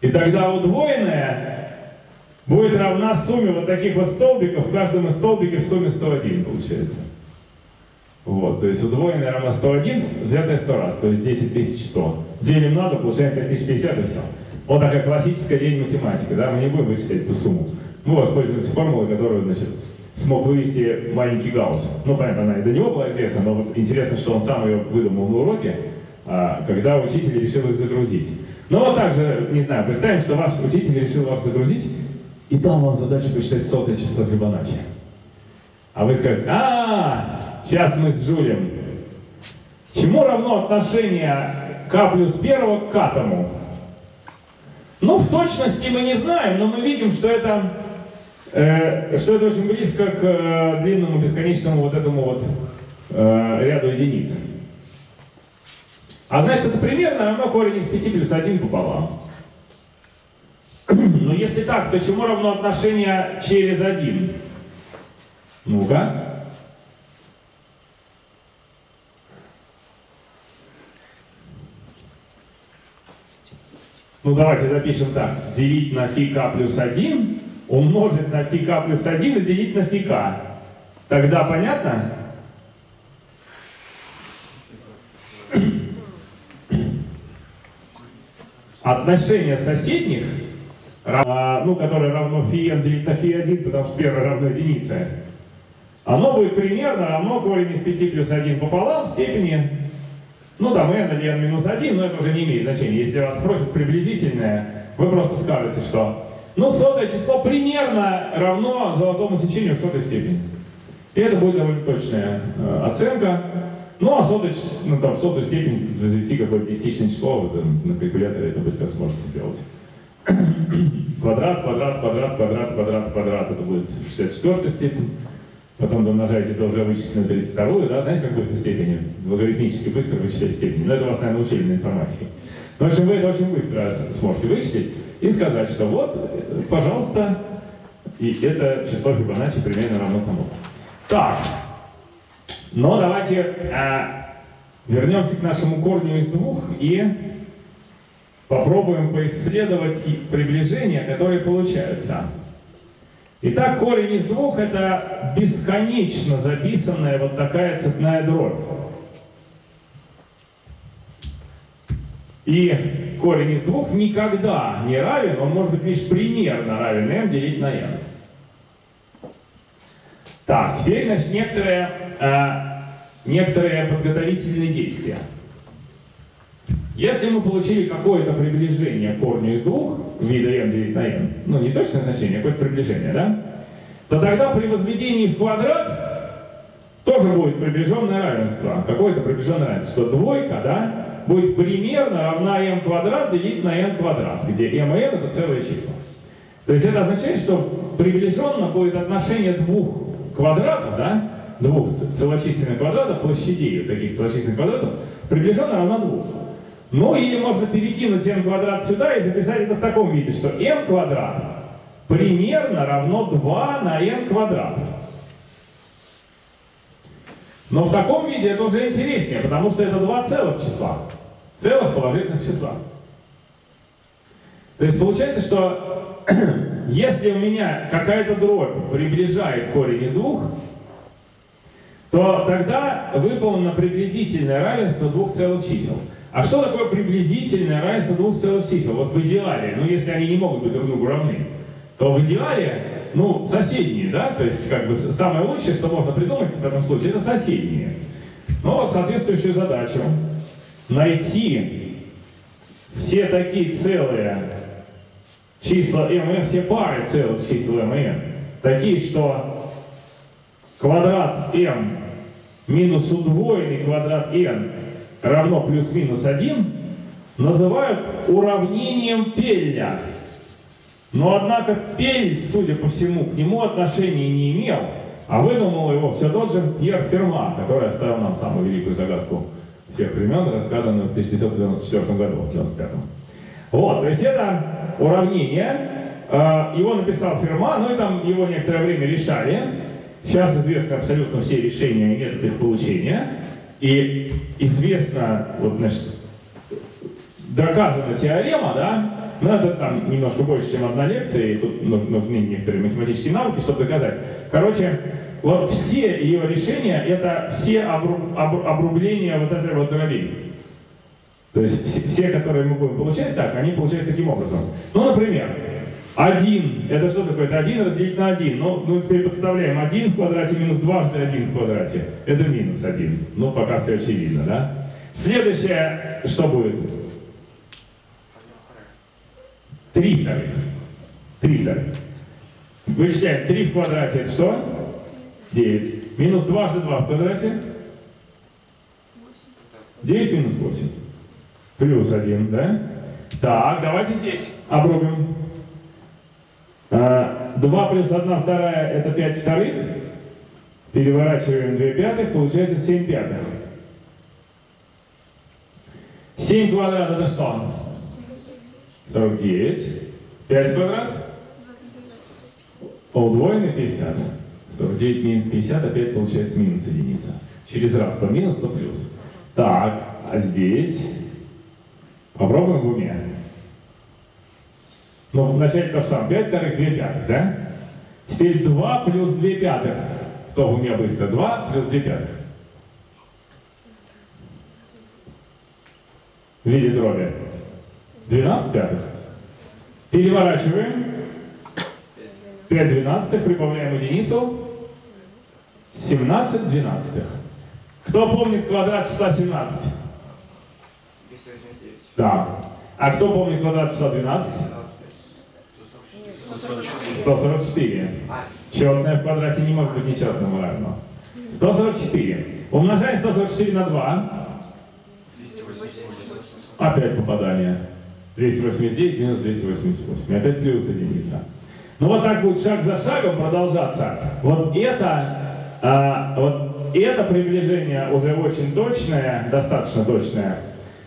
и тогда удвоенная будет равна сумме вот таких вот столбиков, в каждом из столбиков в сумме 101 получается. Вот, то есть удвоенная равна 101, взятая 100 раз, то есть 10100. Делим на 2, получаем 5050 и все. Вот такая классическая лень математика, да, мы не будем вычислять эту сумму. Мы воспользуемся формулой, которую, значит, смог вывести маленький Гаусс. Ну, понятно, она и до него была известна, но вот интересно, что он сам ее выдумал на уроке, а, когда учитель решил их загрузить. Ну, вот так же, не знаю, представим, что ваш учитель решил вас загрузить и дал вам задачу посчитать сотое число Фибоначчи. А вы скажете, а, сейчас мы с Джулием. Чему равно отношение k плюс первого к атому? Ну, в точности мы не знаем, но мы видим, что это, э, что это очень близко к э, длинному бесконечному вот этому вот э, ряду единиц. А значит, это примерно равно корень из 5 плюс 1 пополам. Но если так, то чему равно отношение через 1? Ну-ка. Ну давайте запишем так. Делить на фи k плюс 1, умножить на фи k плюс 1 и делить на фи k. Тогда понятно? Отношение соседних, ну, которое равно фи n делить на фи 1, потому что первое равно единице, оно будет примерно равно корень из 5 плюс 1 пополам в степени Ну n или n минус 1, но это уже не имеет значения. Если вас спросят приблизительное, вы просто скажете, что ну сотое число примерно равно золотому сечению в сотой степени. И это будет довольно точная э, оценка. Ну а сотый, ну, там, в сотую степень возвести какое-то десятичное число, там, на калькуляторе это быстро сможете сделать. квадрат, квадрат, квадрат, квадрат, квадрат, квадрат, это будет 64 степень. Потом домножаете это уже вычисленную 32 да, знаете, как быстрой степени? Логарифмически быстро вычислять степени. Но это вас, наверное, учили на информатике. Но, в общем, вы это очень быстро сможете вычислить и сказать, что вот, пожалуйста, и это число Фибоначчи примерно равно тому. Так, но давайте э, вернемся к нашему корню из двух и попробуем поисследовать приближения, которые получаются. Итак, корень из двух это бесконечно записанная вот такая цепная дробь. И корень из двух никогда не равен, он может быть лишь примерно равен m делить на n. Так, теперь, значит, некоторые, э, некоторые подготовительные действия. Если мы получили какое-то приближение к корню из двух, вида m делить на n, ну не точное значение, а какое-то приближение, да? То тогда при возведении в квадрат тоже будет приближенное равенство. Какое-то приближенное равенство, что двойка, да, будет примерно равна m квадрат делить на n квадрат, где m и n это целые числа. То есть это означает, что приближенно будет отношение двух квадратов, да, двух целочисленных квадратов, площадей таких целочисленных квадратов, приближенно равна двух. Ну или можно перекинуть m квадрат сюда и записать это в таком виде, что m квадрат примерно равно 2 на n квадрат. Но в таком виде это уже интереснее, потому что это два целых числа. Целых положительных числа. То есть получается, что если у меня какая-то дробь приближает корень из двух, то тогда выполнено приблизительное равенство двух целых чисел. А что такое приблизительное равенство двух целых чисел? Вот в идеале, ну если они не могут быть друг другу равны, то в идеале, ну, соседние, да, то есть как бы самое лучшее, что можно придумать в этом случае, это соседние. Ну вот соответствующую задачу найти все такие целые числа m n, все пары целых чисел m и n, такие, что квадрат m минус удвоенный квадрат n равно плюс-минус 1 называют уравнением Пелля. Но однако Пель, судя по всему, к нему отношения не имел, а выдумал его все тот же Пьер Ферма, который оставил нам самую великую загадку всех времен, разгаданную в 1994 году, в 95 Вот, то есть это уравнение, э, его написал Ферма, ну и там его некоторое время решали. Сейчас известны абсолютно все решения и методы их получения. И известно, вот, значит, доказана теорема, да, но это там немножко больше, чем одна лекция, и тут нужны некоторые математические навыки, чтобы доказать. Короче, вот все ее решения, это все обру, обру, обрубления вот этой вот дроби. То есть все, все, которые мы будем получать, так, они получаются таким образом. Ну, например, 1, это что такое? Это 1 разделить на 1. Ну, ну, теперь подставляем 1 в квадрате минус дважды 1 в квадрате. Это минус 1. Ну, пока все очевидно, да? Следующее, что будет? 3 вторых. 3 вторых. Вычисляем 3 в квадрате, это что? 9. Минус дважды 2 в квадрате? 9 минус 8. Плюс 1, да? Так, давайте здесь обрубим. 2 а, плюс 1 вторая это 5 вторых. Переворачиваем 2 пятых, получается 7 пятых. 7 квадрат это что? 49. 5 квадрат? Удвоенный 50. 49 минус 50 опять получается минус единица. Через раз то минус, то плюс. Так, а здесь попробуем в уме. Ну, вначале то же самое. 5 вторых, 2 пятых, да? Теперь 2 плюс 2 пятых. Кто у меня быстро? 2 плюс 2 пятых. В виде дроби. 12 пятых. Переворачиваем. 5 двенадцатых, прибавляем единицу. 17 двенадцатых. Кто помнит квадрат числа 17? 289. Так. А кто помнит квадрат числа 12? 144. Четное в квадрате не может быть нечетному равно. 144. Умножаем 144 на 2. 288. Опять попадание. 289 минус 288. Опять плюс единица. Ну вот так будет шаг за шагом продолжаться. Вот это, а, вот это приближение уже очень точное, достаточно точное,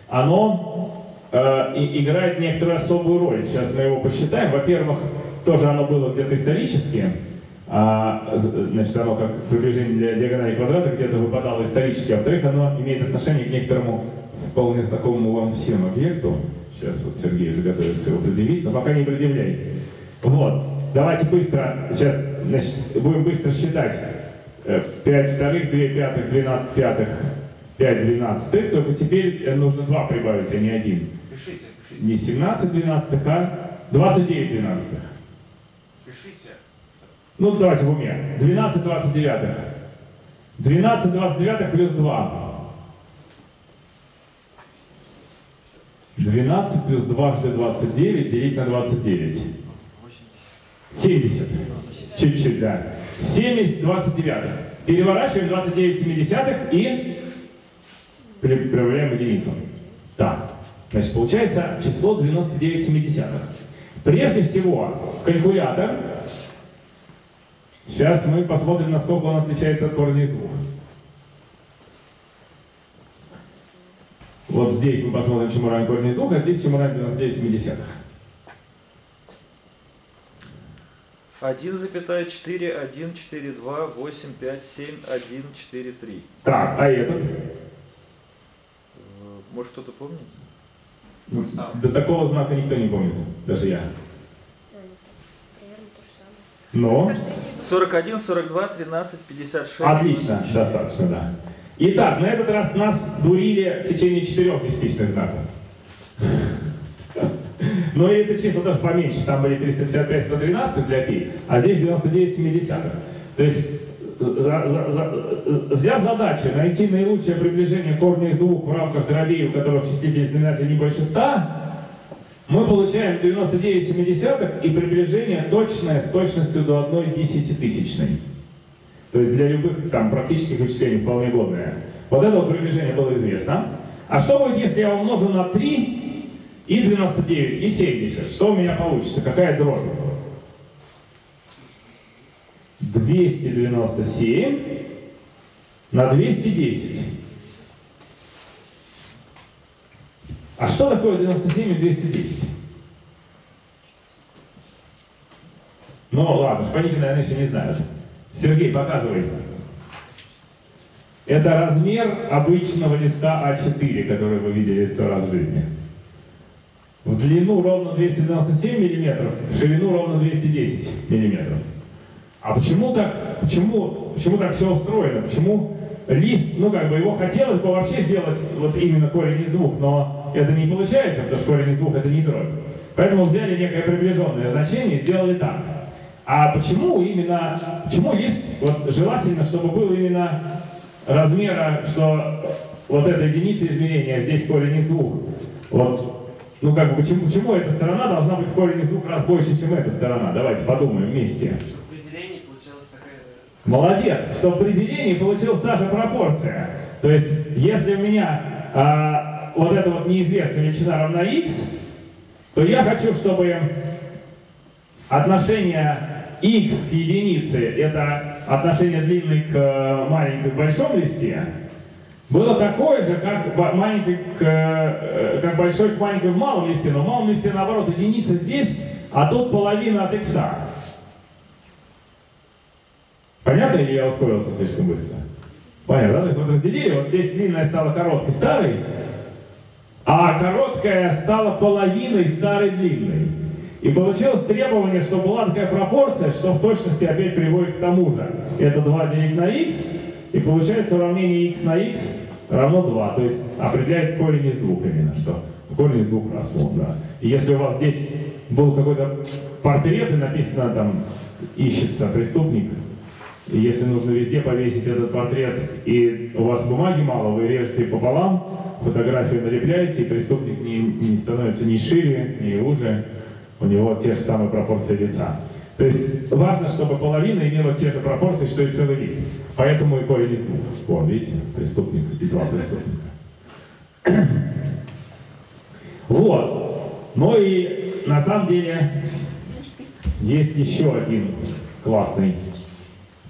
оно а, играет некоторую особую роль. Сейчас мы его посчитаем. Во-первых, тоже оно было где-то исторически. А, значит, оно как приближение для диагонали квадрата где-то выпадало исторически. А во-вторых, оно имеет отношение к некоторому вполне знакомому вам всем объекту. Сейчас вот Сергей уже готовится его предъявить, но пока не предъявляй. Вот. Давайте быстро, сейчас значит, будем быстро считать. 5 вторых, 2 пятых, 12 пятых, 5 двенадцатых. Только теперь э, нужно 2 прибавить, а не 1. Пишите, пишите. Не 17 двенадцатых, а 29 двенадцатых. Пишите. Ну, давайте в уме. 12 29. 12 29 плюс 2. 12 плюс 2 жды 29 делить на 29. 70. Чуть-чуть, да. 70 29. Переворачиваем 29 семидесятых и при- прибавляем единицу. Так. Значит, получается число 99 семидесятых. Прежде всего, калькулятор Сейчас мы посмотрим, насколько он отличается от корня из двух. Вот здесь мы посмотрим, чему равен корень из двух, а здесь чему равен 99 семидесятых. 1 запятая 4, 1, 4, 2, 8, 5, 7, 1, 4, 3. Так, а этот? Э, Может кто-то помнит? Ну, До такого знака никто не помнит, даже я. Но, 41, 42, 13, 56. отлично, 24. достаточно, да. Итак, на этот раз нас дурили в течение четырех десятичных знаков. Но и это числа тоже поменьше. Там были 355 113 для π, а здесь 99 семидесятых. То есть, за- за- за- взяв задачу найти наилучшее приближение корня из двух в рамках дробей, у которых числитель знаменатель не больше 100, мы получаем 99 семидесятых и приближение точное с точностью до одной десятитысячной. То есть для любых там практических вычислений вполне годное. Вот это вот приближение было известно. А что будет, если я умножу на 3 и 99 и 70? Что у меня получится? Какая дробь? 297 на 210. А что такое 97 и 210? Ну ладно, шпаники, наверное, еще не знают. Сергей, показывай. Это размер обычного листа А4, который вы видели сто раз в жизни. В длину ровно 297 миллиметров, в ширину ровно 210 миллиметров. А почему так, почему, почему так все устроено? Почему лист, ну как бы его хотелось бы вообще сделать вот именно корень из двух, но это не получается, потому что корень из двух это не дробь. Поэтому взяли некое приближенное значение и сделали так. А почему именно, почему лист, вот желательно, чтобы был именно размера, что вот эта единица измерения, здесь корень из двух. Вот, ну как бы, почему, почему эта сторона должна быть в корень из двух раз больше, чем эта сторона? Давайте подумаем вместе. Чтобы при делении получалась такая... Молодец, что в при делении получилась та же пропорция. То есть, если у меня а, вот эта вот неизвестная величина равна x, то я хочу, чтобы отношение x к единице, это отношение длинной к э, маленькой к большом листе, было такое же, как маленькой к, э, как большой к маленькой в малом листе, но в малом листе наоборот единица здесь, а тут половина от x. Понятно или я ускорился слишком быстро? Понятно, да? То есть вот разделили, вот здесь длинная стала короткой старой, а короткая стала половиной старой длинной. И получилось требование, что была такая пропорция, что в точности опять приводит к тому же. Это 2 делить на x, и получается уравнение x на x равно 2. То есть определяет корень из двух именно, что корень из двух раз, вот, да. И если у вас здесь был какой-то портрет и написано там «ищется преступник», если нужно везде повесить этот портрет, и у вас бумаги мало, вы режете пополам, фотографию налепляете, и преступник не, не становится ни шире, ни уже, у него те же самые пропорции лица. То есть важно, чтобы половина имела те же пропорции, что и целый лист. Поэтому и корень из двух. Вон, видите, преступник и два преступника. Вот. Ну и на самом деле есть еще один классный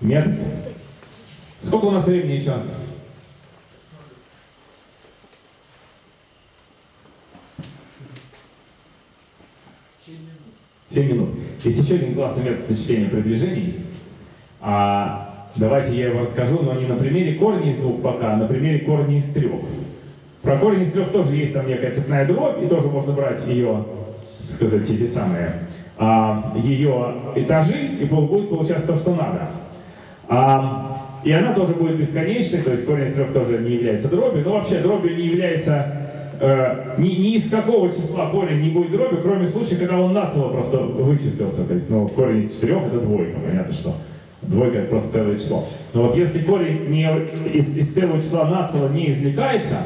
метод. Сколько у нас времени еще? Семь минут. Есть еще один классный метод вычисления приближений. А, давайте я его расскажу, но не на примере корня из двух пока, а на примере корня из трех. Про корень из трех тоже есть там некая цепная дробь, и тоже можно брать ее, так сказать, эти самые, а, ее этажи, и будет получаться то, что надо. А, и она тоже будет бесконечной, то есть корень из трех тоже не является дробью, но вообще дробью не является э, ни, ни из какого числа корень не будет дробью, кроме случая, когда он нацело просто вычислился. То есть, ну, корень из четырех это двойка, понятно что. Двойка это просто целое число. Но вот если корень не, из, из целого числа нацело не извлекается,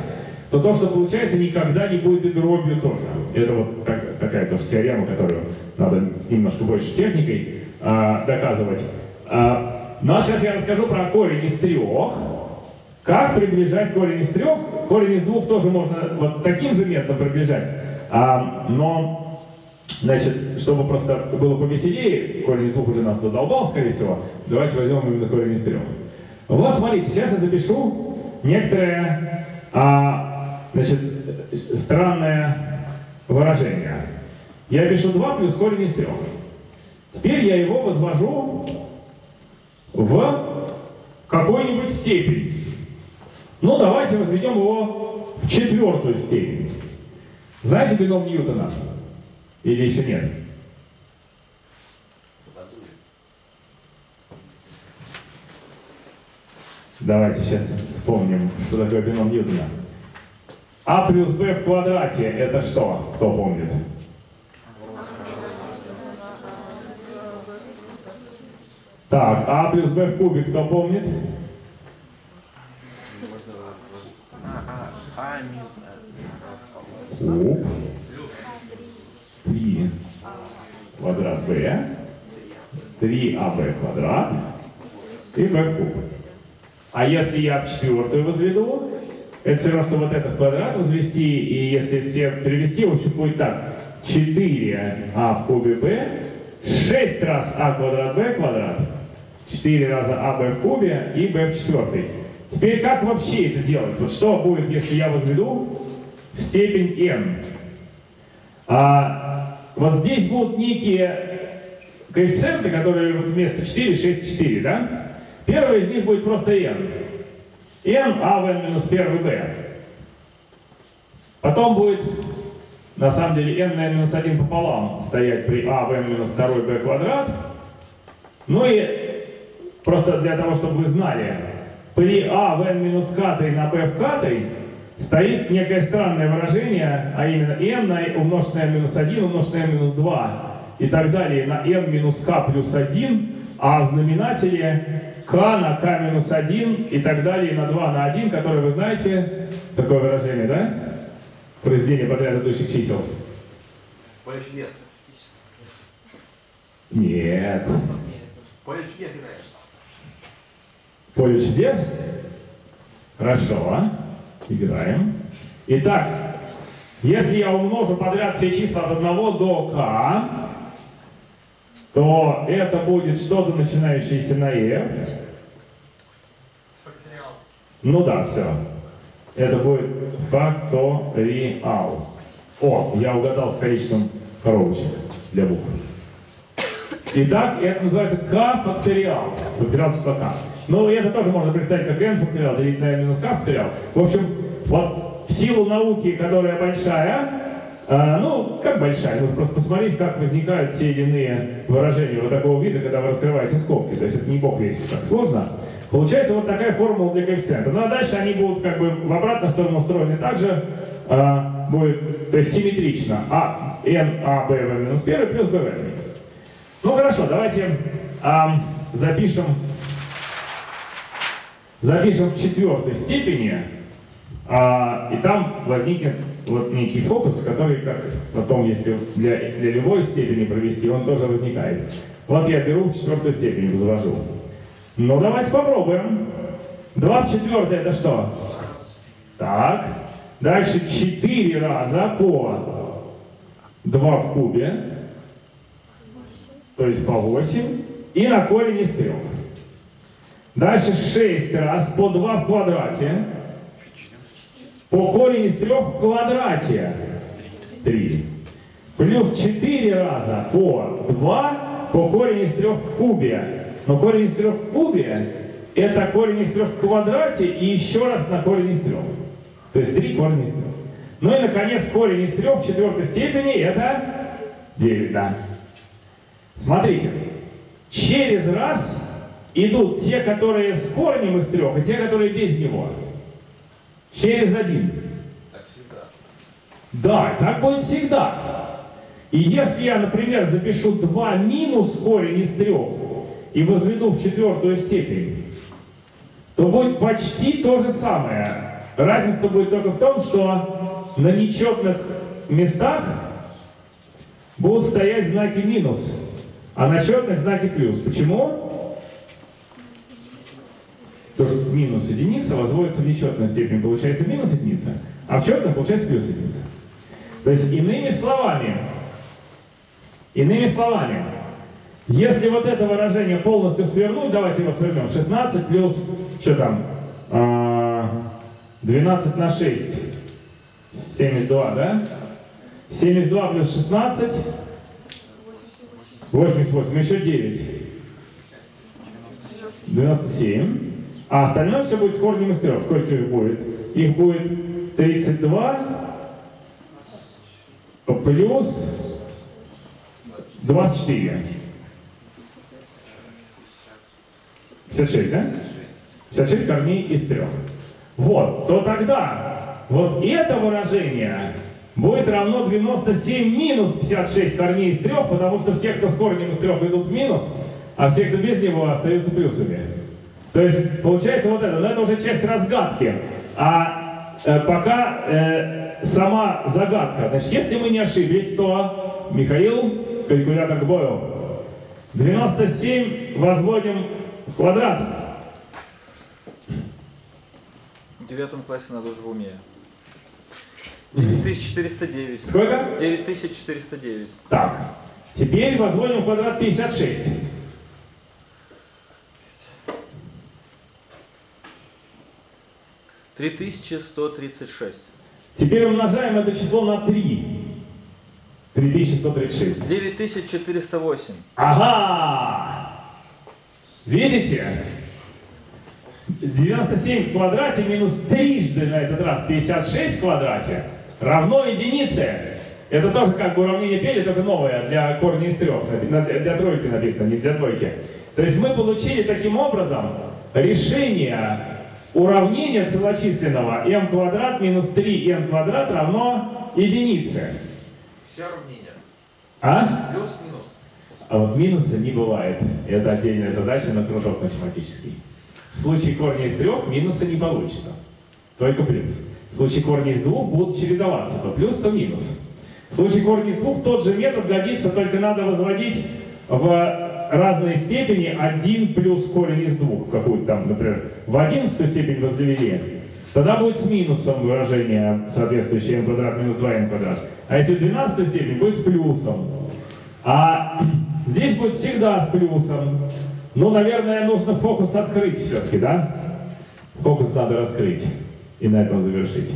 то то, что получается, никогда не будет и дробью тоже. Это вот так, такая тоже теорема, которую надо с немножко больше техникой а, доказывать. А, ну а сейчас я расскажу про корень из трех. Как приближать корень из трех? Корень из двух тоже можно вот таким же методом приближать. А, но, значит, чтобы просто было повеселее, корень из двух уже нас задолбал, скорее всего, давайте возьмем именно корень из трех. Вот, смотрите, сейчас я запишу некоторое а, Значит, странное выражение. Я пишу 2 плюс корень из 3. Теперь я его возвожу в какую-нибудь степень. Ну, давайте возведем его в четвертую степень. Знаете бином Ньютона? Или еще нет? Давайте сейчас вспомним, что такое бином Ньютона. А плюс b в квадрате это что? Кто помнит? Так, а плюс b в кубе кто помнит? Куб. 3 квадрат b. 3ab квадрат и b в куб. А если я в четвертую возведу, это все равно, что вот это в квадрат возвести, и если все перевести, в общем, будет так. 4а в кубе b, 6 раз а квадрат b квадрат, 4 раза аб в кубе и b в четвертой. Теперь как вообще это делать? Вот что будет, если я возведу в степень n? А, вот здесь будут некие коэффициенты, которые вот вместо 4, 6, 4, да? Первый из них будет просто n n а в n минус 1 b. Потом будет, на самом деле, n на n минус 1 пополам стоять при а в n минус 2 b квадрат. Ну и просто для того, чтобы вы знали, при а в n минус катой на b в катой стоит некое странное выражение, а именно n на умножить на n минус 1 умножить на n минус 2 и так далее на n минус k плюс 1, а в знаменателе k на k минус 1 и так далее, на 2 на 1, который вы знаете, такое выражение, да? Произведение подряд идущих чисел. Поле чудес. Нет. Поле чудес играешь. Поле чудес? Хорошо. Играем. Итак, если я умножу подряд все числа от 1 до k, то это будет что-то начинающееся на f. Факториал. Ну да, все. Это будет факториал. О, я угадал с количеством коробочек для букв. Итак, это называется k факториал. Факториал числа k. Ну, это тоже можно представить как n факториал, делить на n минус k факториал. В общем, вот в силу науки, которая большая, а, ну, как большая, нужно просто посмотреть, как возникают те или иные выражения вот такого вида, когда вы раскрываете скобки. То есть это не бог весь как сложно. Получается вот такая формула для коэффициента. Ну а дальше они будут как бы в обратную сторону устроены также. А, будет, то есть симметрично. А, n, а, b, v минус 1 плюс b, v. Ну хорошо, давайте а, запишем запишем в четвертой степени, а, и там возникнет вот некий фокус, который, как потом, если для, для любой степени провести, он тоже возникает. Вот я беру в четвертую степень, возвожу. Ну, давайте попробуем. 2 в четвертой это что? Так. Дальше 4 раза по 2 в кубе. То есть по 8. И на корень из 3. Дальше 6 раз по 2 в квадрате. По корень из 3 в квадрате. 3. Плюс 4 раза по 2 по корень из 3 в кубе. Но корень из 3 в кубе это корень из 3 в квадрате и еще раз на корень из 3. То есть 3 корень из 3. Ну и, наконец, корень из 3 в четвертой степени это 9, да. Смотрите, через раз идут те, которые с корнем из 3, и те, которые без него. Через один. Так всегда. Да, так будет всегда. И если я, например, запишу 2 минус корень из 3 и возведу в четвертую степень, то будет почти то же самое. Разница будет только в том, что на нечетных местах будут стоять знаки минус, а на четных знаки плюс. Почему? Потому что минус единица возводится в нечетную степень, получается минус единица, а в четном получается плюс единица. То есть иными словами, иными словами, если вот это выражение полностью свернуть, давайте его свернем. 16 плюс, что там, а, 12 на 6, 72, да? 72 плюс 16, 88, еще 9. 97. А остальное все будет с корнем из трех. Сколько их будет? Их будет 32 плюс 24. 56, да? 56 корней из трех. Вот, то тогда вот это выражение будет равно 97 минус 56 корней из трех, потому что все, кто с корнем из трех идут в минус, а все, кто без него, остаются плюсами. То есть получается вот это, но это уже часть разгадки. А э, пока э, сама загадка. Значит, если мы не ошиблись, то Михаил, калькулятор к бою. 97 возводим в квадрат. В девятом классе надо уже в уме. 9409. Сколько? 9409. Так, теперь возводим в квадрат 56. Три тысячи сто тридцать шесть. Теперь умножаем это число на 3. 3136. Девять тысяч четыреста восемь. Ага! Видите? 97 в квадрате минус трижды на этот раз 56 в квадрате равно единице. Это тоже как бы уравнение Пели, только новое для корня из трех. Для тройки написано, не для двойки. То есть мы получили таким образом решение уравнения целочисленного m квадрат минус 3n квадрат равно единице. Все уравнения. А? Плюс-минус. А вот минуса не бывает. Это отдельная задача на кружок математический. В случае корня из трех минуса не получится. Только плюс. В случае корня из двух будут чередоваться. То плюс, то минус. В случае корня из двух тот же метод годится, только надо возводить в разные степени 1 плюс корень из двух. Какую-то там, например, в 11 степень возвели. Тогда будет с минусом выражение соответствующее m квадрат минус 2n квадрат. А если в 12 степень, будет с плюсом. А здесь будет всегда с плюсом. Ну, наверное, нужно фокус открыть все-таки, да? Фокус надо раскрыть и на этом завершить.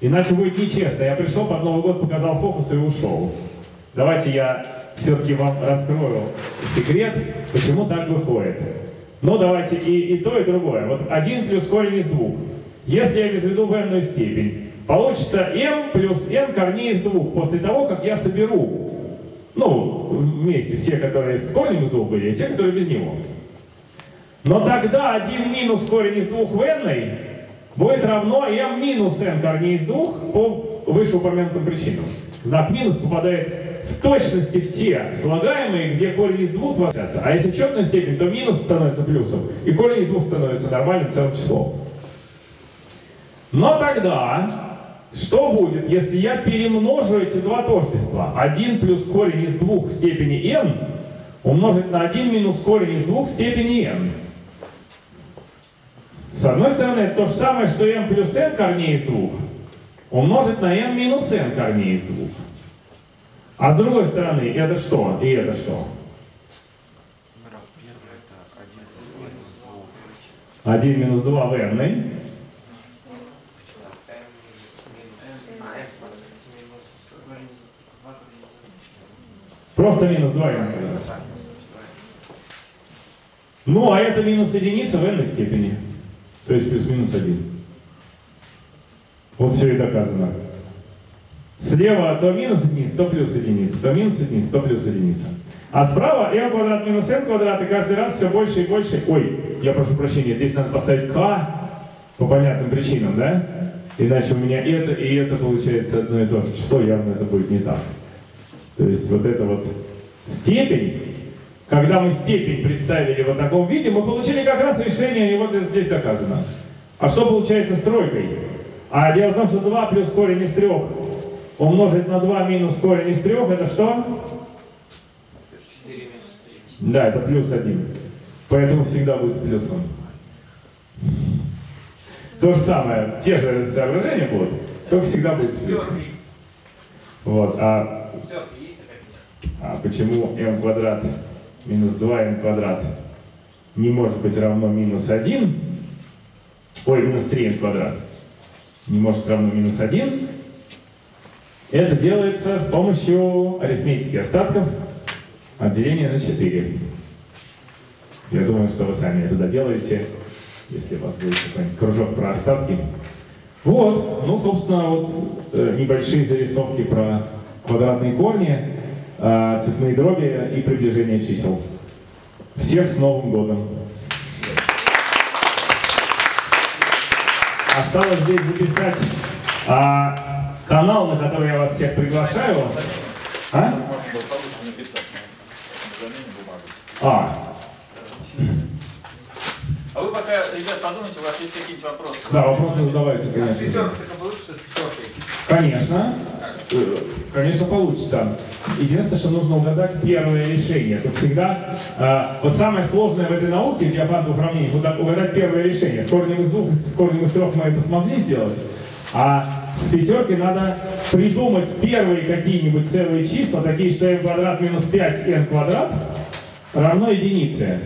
Иначе будет нечестно. Я пришел под Новый год, показал фокус и ушел. Давайте я все-таки вам раскрою секрет, почему так выходит. Ну, давайте и, и то, и другое. Вот 1 плюс корень из двух. Если я изведу в n степень, получится m плюс n корней из двух после того, как я соберу ну, вместе все, которые с корнем из двух были, и все, которые без него. Но тогда 1 минус корень из двух в n будет равно m минус n корней из двух по вышеупомянутым причинам. Знак минус попадает в точности в те слагаемые, где корень из двух возвращается. А если четную степень, то минус становится плюсом, и корень из двух становится нормальным целым числом. Но тогда, что будет, если я перемножу эти два тождества? 1 плюс корень из двух степени n умножить на 1 минус корень из двух степени n. С одной стороны, это то же самое, что m плюс n корней из двух умножить на m минус n корней из двух. А с другой стороны, это что? И это что? 1 минус 2 в n. Просто минус 2 n. Ну, а это минус единица в n степени. То есть плюс-минус 1. Вот все и доказано. Слева то минус единица, то плюс единица, то минус единица, то плюс единица. А справа m квадрат минус n квадрат, и каждый раз все больше и больше. Ой, я прошу прощения, здесь надо поставить k по понятным причинам, да? Иначе у меня это и это получается одно и то же число, явно это будет не так. То есть вот эта вот степень, когда мы степень представили в таком виде, мы получили как раз решение, и вот это здесь доказано. А что получается с тройкой? А дело в том, что 2 плюс корень из 3 умножить на 2 минус корень из 3, это что? Да, это плюс 1. Поэтому всегда будет с плюсом. То же самое, те же соображения будут, только всегда будет с плюсом. Вот, а, а почему m квадрат минус 2m квадрат не может быть равно минус 1? Ой, минус 3m квадрат не может равно минус 1. Это делается с помощью арифметических остатков от деления на 4. Я думаю, что вы сами это доделаете, если у вас будет какой-нибудь кружок про остатки. Вот, ну, собственно, вот э, небольшие зарисовки про квадратные корни, э, цепные дроби и приближение чисел. Всех с Новым годом! Осталось здесь записать а, канал, на который я вас всех приглашаю. А? Можно было получше написать на замене бумагу. А, А вы пока, ребят, подумайте, у вас есть какие-нибудь вопросы? да, вопросы задавайте, конечно. Пятерка только получится с пятеркой. Конечно. Э, Конечно, получится. Единственное, что нужно угадать первое решение. Тут всегда э, вот самое сложное в этой науке, в диапазоне управления, угадать первое решение. С корнем из двух, с корнем из трех мы это смогли сделать. А с пятерки надо придумать первые какие-нибудь целые числа, такие, что m квадрат минус 5n квадрат равно единице.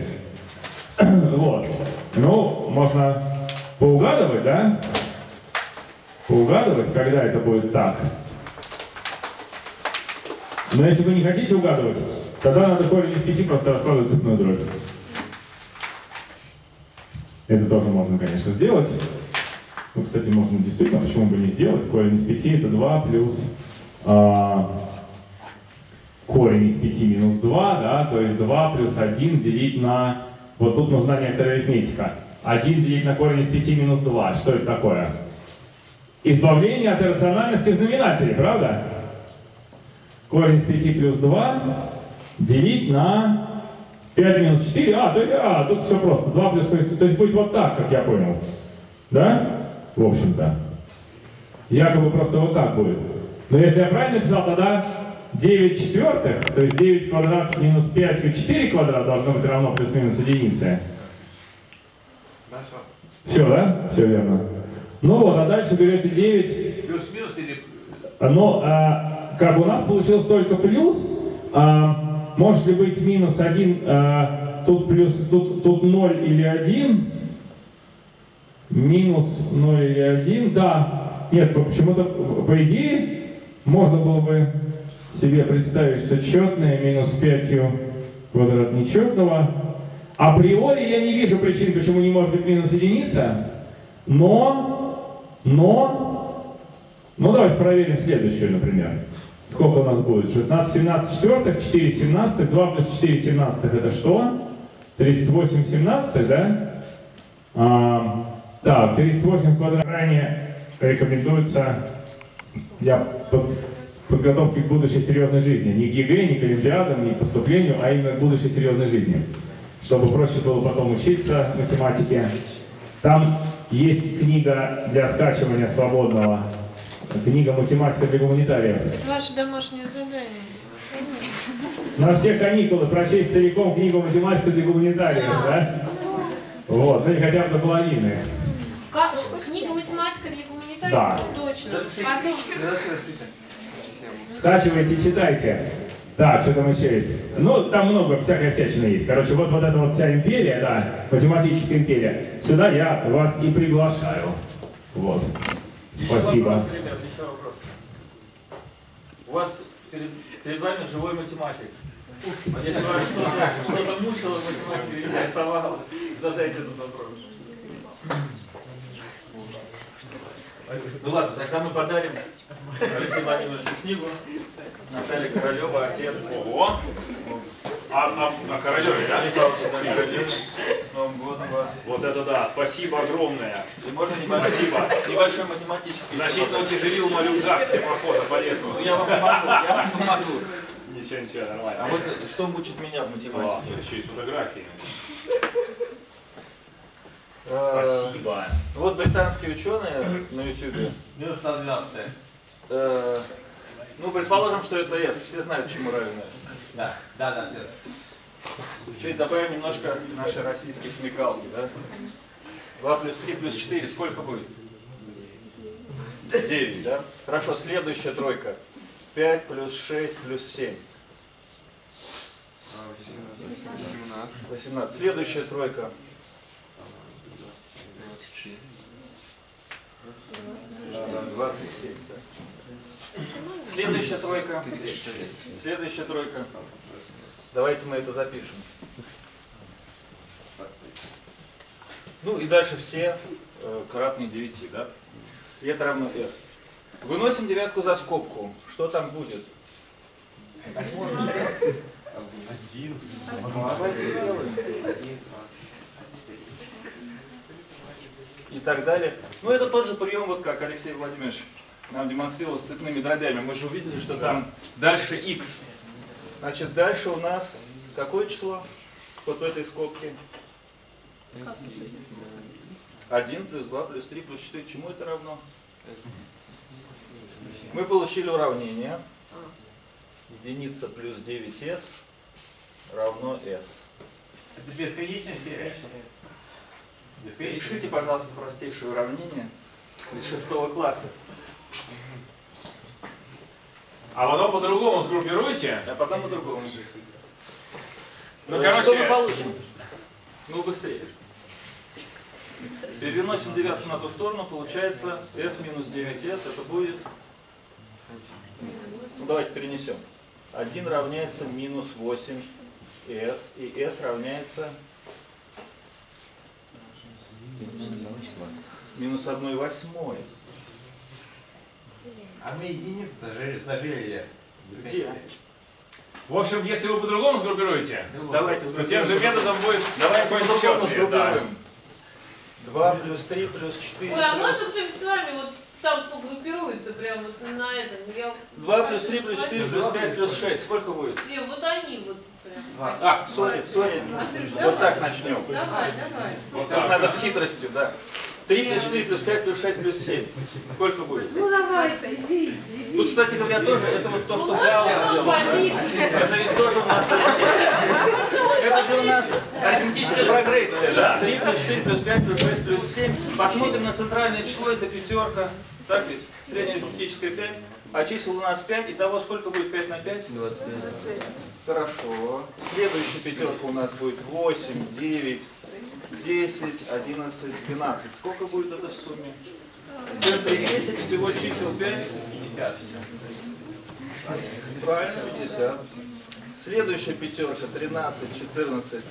Вот. Ну, можно поугадывать, да? Поугадывать, когда это будет так. Но если вы не хотите угадывать, тогда надо корень из пяти просто раскладывать цепную дробь. Это тоже можно, конечно, сделать. Ну, кстати, можно действительно, почему бы не сделать? Корень из пяти это 2 плюс а, корень из 5 минус 2, да, то есть 2 плюс 1 делить на... Вот тут нужна некоторая арифметика. 1 делить на корень из 5 минус 2. Что это такое? Избавление от иррациональности в знаменателе, правда? Корень из 5 плюс 2 делить на 5 минус 4. А, то есть, а, тут все просто. 2 плюс корень, то есть будет вот так, как я понял. Да? В общем-то. Якобы просто вот так будет. Но если я правильно написал, тогда 9 четвертых, то есть 9 квадрат минус 5 и 4 квадрат должно быть равно плюс-минус единице. Все, да? Все верно. Ну вот, а дальше берете 9 Плюс-минус или... но а, как бы у нас получилось только плюс, а, может ли быть минус 1, а, тут плюс, тут, тут 0 или 1, минус 0 или 1, да, нет, почему-то, по идее, можно было бы себе представить, что четное минус 5 квадрат нечетного. Априори я не вижу причин, почему не может быть минус единица, но, но, ну давайте проверим следующую, например. Сколько у нас будет? 16 17 четвертых, 4 семнадцатых, 2 плюс 4 семнадцатых это что? 38 семнадцатых, да? Так, 38 в квадрате ранее рекомендуется для под- подготовки к будущей серьезной жизни. Не к ЕГЭ, не к Олимпиадам, не к поступлению, а именно к будущей серьезной жизни. Чтобы проще было потом учиться математике. Там есть книга для скачивания свободного. Книга «Математика для гуманитариев». Это ваше домашнее задание. На все каникулы прочесть целиком книгу «Математика для гуманитариев», да? Вот, ну или хотя бы до половины. Книга математика для гуманитариев? Да. Точно. Потом. Скачивайте, читайте. Так, что там еще есть? Ну, там много всякой всячины есть. Короче, вот, вот эта вот вся империя, да, математическая империя. Сюда я вас и приглашаю. Вот. Спасибо. Еще вопрос, ребят, еще вопрос. У вас перед, перед вами живой математик. Если вас что-то, что-то мучило в математике, интересовало, задайте этот вопрос. Ну ладно, тогда мы подарим Алексею Владимировичу книгу Наталья Королева, отец. Ого! А, а, а Королеве, да? С Новым годом вас. Вот это да, спасибо огромное. И можно небольшой, Спасибо. небольшой математический Значительно утяжелил мой рюкзак для похода по лесу. Ну, я вам помогу, я вам помогу. Ничего, ничего, А нормально. вот что мучит меня в Классно, математике? еще есть фотографии. Э, Спасибо. Вот британские ученые на YouTube, Минус 112. э, ну, предположим, что это S. Все знают, чему равен S. Да, да, да, все. Чуть добавим немножко нашей российской смекалки, да? 2 плюс 3 плюс 4, сколько будет? 9, да? Хорошо, следующая тройка. 5 плюс 6 плюс 7. 18. Следующая тройка. 27. да. Следующая тройка. Следующая тройка. Давайте мы это запишем. Ну и дальше все э, кратные 9, да? И это равно S. Выносим девятку за скобку. Что там будет? Давайте сделаем. И так далее. Ну это тот же прием, вот как Алексей Владимирович нам демонстрировал с цепными дробями. Мы же увидели, что там дальше x. Значит, дальше у нас какое число? Вот в этой скобке. 1 плюс 2 плюс 3 плюс 4. Чему это равно? Мы получили уравнение. Единица плюс 9s равно s. Это бесконечная серия. Решите, пожалуйста, простейшее уравнение из шестого класса. А потом по-другому сгруппируйте. А потом по-другому. Ну, Э, Что мы короче, получим? Ну, быстрее. Переносим девятку на ту сторону, получается s минус 9s, это будет... Ну, давайте перенесем. 1 равняется минус 8s, и s равняется минус 1 восьмой. А мы единицу сожрели. сожрели. Где? в общем, если вы по-другому сгруппируете, Ну, Давайте то тем же методом будет Давайте по-другому ответ, да. сгруппируем. 2 плюс 3 плюс 4 Ой, а плюс... можно кто-нибудь с вами вот там погруппируется прямо вот на этом? Я... 2 плюс 3 плюс 4 плюс 5 плюс 6. Сколько будет? Не, вот они вот прям. А, сори, сори. Вот так начнем. Давай, давай. Вот так. надо с хитростью, да. 3 плюс 4 плюс 5 плюс 6 плюс 7. Сколько будет? Ну давай-то, иди. Тут, кстати говоря, тоже, это вот то, что Гаусс делал. Это ведь тоже у нас Это же у нас арифметическая прогрессия, да? 3 плюс 4 плюс 5 плюс 6 плюс 7. Посмотрим на центральное число, это пятерка. Так ведь? Средняя арифметическая 5. А чисел у нас 5. Итого сколько будет 5 на 5? 25. Хорошо. Следующая пятерка у нас будет 8, 9, 10, 11, 12. Сколько будет это в сумме? В центре 10, всего чисел 5. 50. Правильно, 50. Следующая пятерка 13, 14,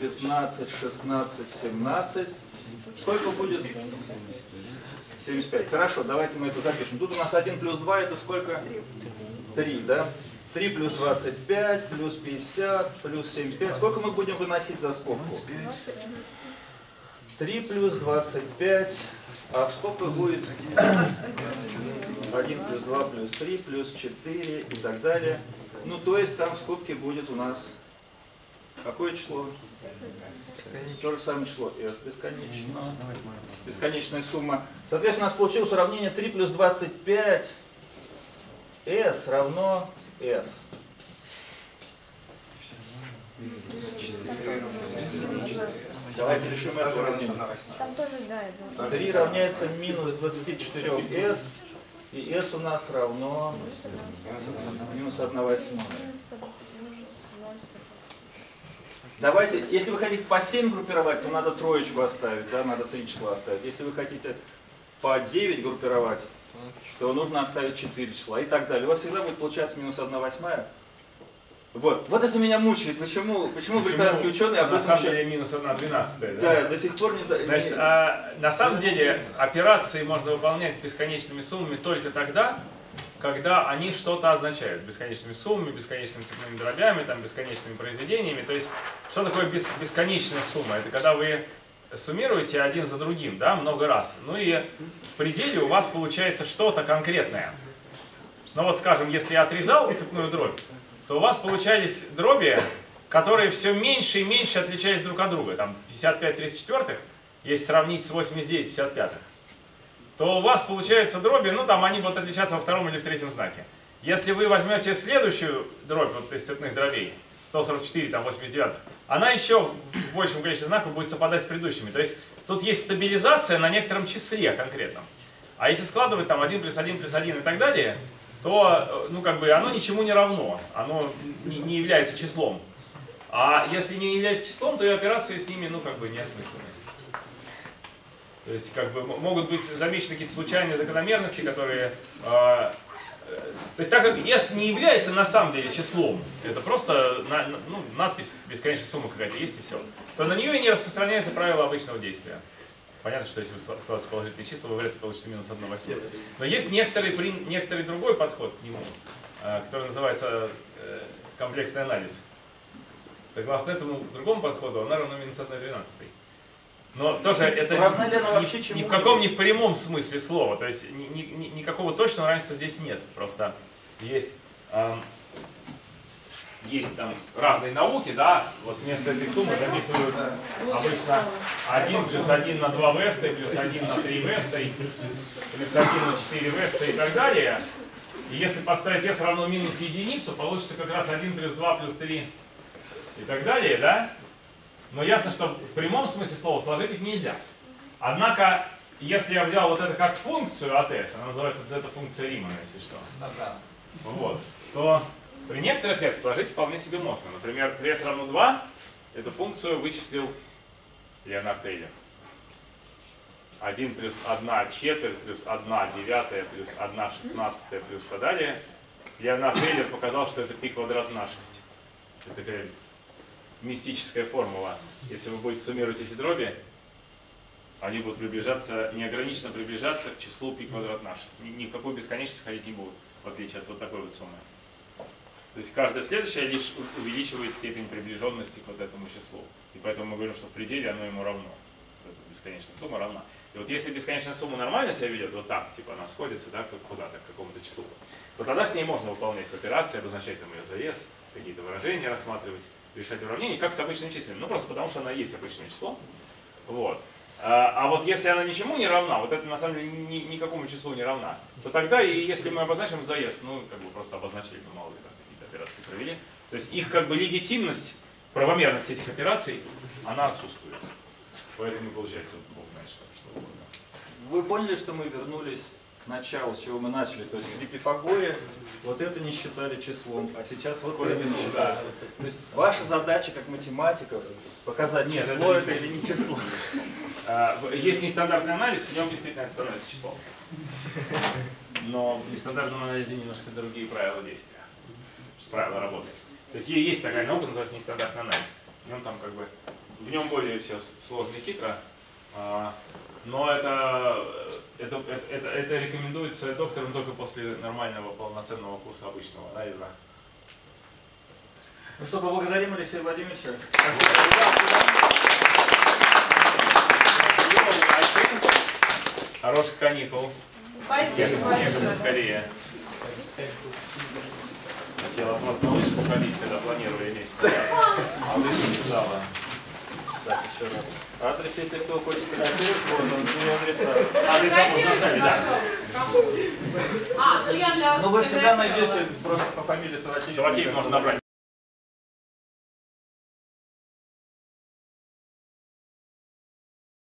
15, 16, 17. Сколько будет? 75. Хорошо, давайте мы это запишем. Тут у нас 1 плюс 2 это сколько? 3, да? 3 плюс 25, плюс 50, плюс 75. Сколько мы будем выносить за скобку? 3 плюс 25, а в скобках будет 1 плюс 2 плюс 3 плюс 4 и так далее. Ну, то есть там в скобке будет у нас какое число? То же самое число s бесконечно. Бесконечная сумма. Соответственно, у нас получилось уравнение 3 плюс 25 s равно s. Давайте решим это уравнение. Там тоже, да, это 3 равняется минус 24s, и s у нас равно минус 1 восьмая. Давайте, если вы хотите по 7 группировать, то надо троечку оставить, да, надо 3 числа оставить. Если вы хотите по 9 группировать, то нужно оставить 4 числа и так далее. У вас всегда будет получаться минус 1 восьмая. Вот, вот это меня мучает. Почему, почему, британские ученые об на самом еще- деле минус 1 12 да? Да, до сих пор не... Значит, а, на самом деле операции можно выполнять с бесконечными суммами только тогда, когда они что-то означают. Бесконечными суммами, бесконечными цепными дробями, там, бесконечными произведениями. То есть, что такое бес- бесконечная сумма? Это когда вы суммируете один за другим, да, много раз. Ну и в пределе у вас получается что-то конкретное. Ну вот, скажем, если я отрезал цепную дробь, то у вас получались дроби, которые все меньше и меньше отличались друг от друга. Там 55 34 если сравнить с 89 55 то у вас получаются дроби, ну там они будут отличаться во втором или в третьем знаке. Если вы возьмете следующую дробь вот из цепных дробей, 144, там 89, она еще в большем количестве знаков будет совпадать с предыдущими. То есть тут есть стабилизация на некотором числе конкретном. А если складывать там 1 плюс 1 плюс 1 и так далее, то э, ну, как бы оно ничему не равно, оно не, не является числом. А если не является числом, то и операции с ними ну, как бы неосмысленны. То есть как бы могут быть замечены какие-то случайные закономерности, которые... э, то есть так как S не является на самом деле числом, это просто на- ну, надпись бесконечная сумма какая-то есть и все, то на нее и не распространяются правила обычного действия. Понятно, что если вы скла- складываете положительные числа, вы вряд ли получите минус 1 восьмую. Но есть некоторый, некоторый другой подход к нему, э, который называется э, комплексный анализ. Согласно этому другому подходу, она равна минус 1 двенадцатой. Но тоже это Равна ли она ни- вообще ни, чему? в каком, ни в прямом смысле слова. То есть ни- ни- ни- никакого точного равенства здесь нет. Просто есть, ам, есть там разные науки, да, вот вместо этой суммы записывают обычно 1 плюс 1 на 2 веста, плюс 1 на 3 веста, плюс 1 на 4 веста и так далее. И если поставить s равно минус единицу, получится как раз 1 плюс 2 плюс 3 и так далее, да? Но ясно, что в прямом смысле слова сложить их нельзя. Однако, если я взял вот это как функцию от s, она называется зета-функция Римана, если что, вот, то при некоторых s сложить вполне себе можно. Например, при s равно 2 эту функцию вычислил Леонард Тейлер. 1 плюс 1 четверть плюс 1 девятая плюс 1 шестнадцатая плюс так далее. Леонард Тейлер показал, что это пи квадрат на 6. Это мистическая формула. Если вы будете суммировать эти дроби, они будут приближаться, неограниченно приближаться к числу π квадрат на 6. Ни, ни в какую бесконечность ходить не будут, в отличие от вот такой вот суммы. То есть каждая следующая лишь увеличивает степень приближенности к вот этому числу. И поэтому мы говорим, что в пределе оно ему равно. Эта бесконечная сумма равна. И вот если бесконечная сумма нормально себя ведет, вот так, типа она сходится да, куда-то, к какому-то числу, то тогда с ней можно выполнять операции, обозначать там ее завес, какие-то выражения рассматривать, решать уравнения, как с обычным числом. Ну просто потому, что она есть обычное число. Вот. А, а вот если она ничему не равна, вот это на самом деле ни- никакому числу не равна, то тогда и если мы обозначим заезд, ну как бы просто обозначили, ну мало ли как какие-то операции провели, то есть их как бы легитимность, правомерность этих операций, она отсутствует. Поэтому получается, бог знает что, что угодно. Вы поняли, что мы вернулись началу, с чего мы начали? То есть при Пифагоре вот это не считали числом, а сейчас вот это не считали. То есть ваша задача как математика показать, Нет, число это это или не число. А, Есть нестандартный анализ, в нем действительно это становится числом. Но в нестандартном анализе немножко другие правила действия, правила работы. То есть есть такая наука, называется нестандартный анализ. В нем там как бы, в нем более все сложно и хитро, а, но это, это, это, это, это рекомендуется докторам только после нормального полноценного курса обычного анализа. Ну что, поблагодарим Алексея Владимировича. Хороших каникул. Спасибо большое. скорее. Хотела от вас на лыжи походить, когда планировали месяц. А лыжи не стало. Так, еще раз. Адрес, если кто хочет фотографировать, вот он, три адреса. Адреса можно оставить, да. А, ну я для вас Ну вы всегда найдете просто по фамилии Саватеев. Силатеев можно набрать.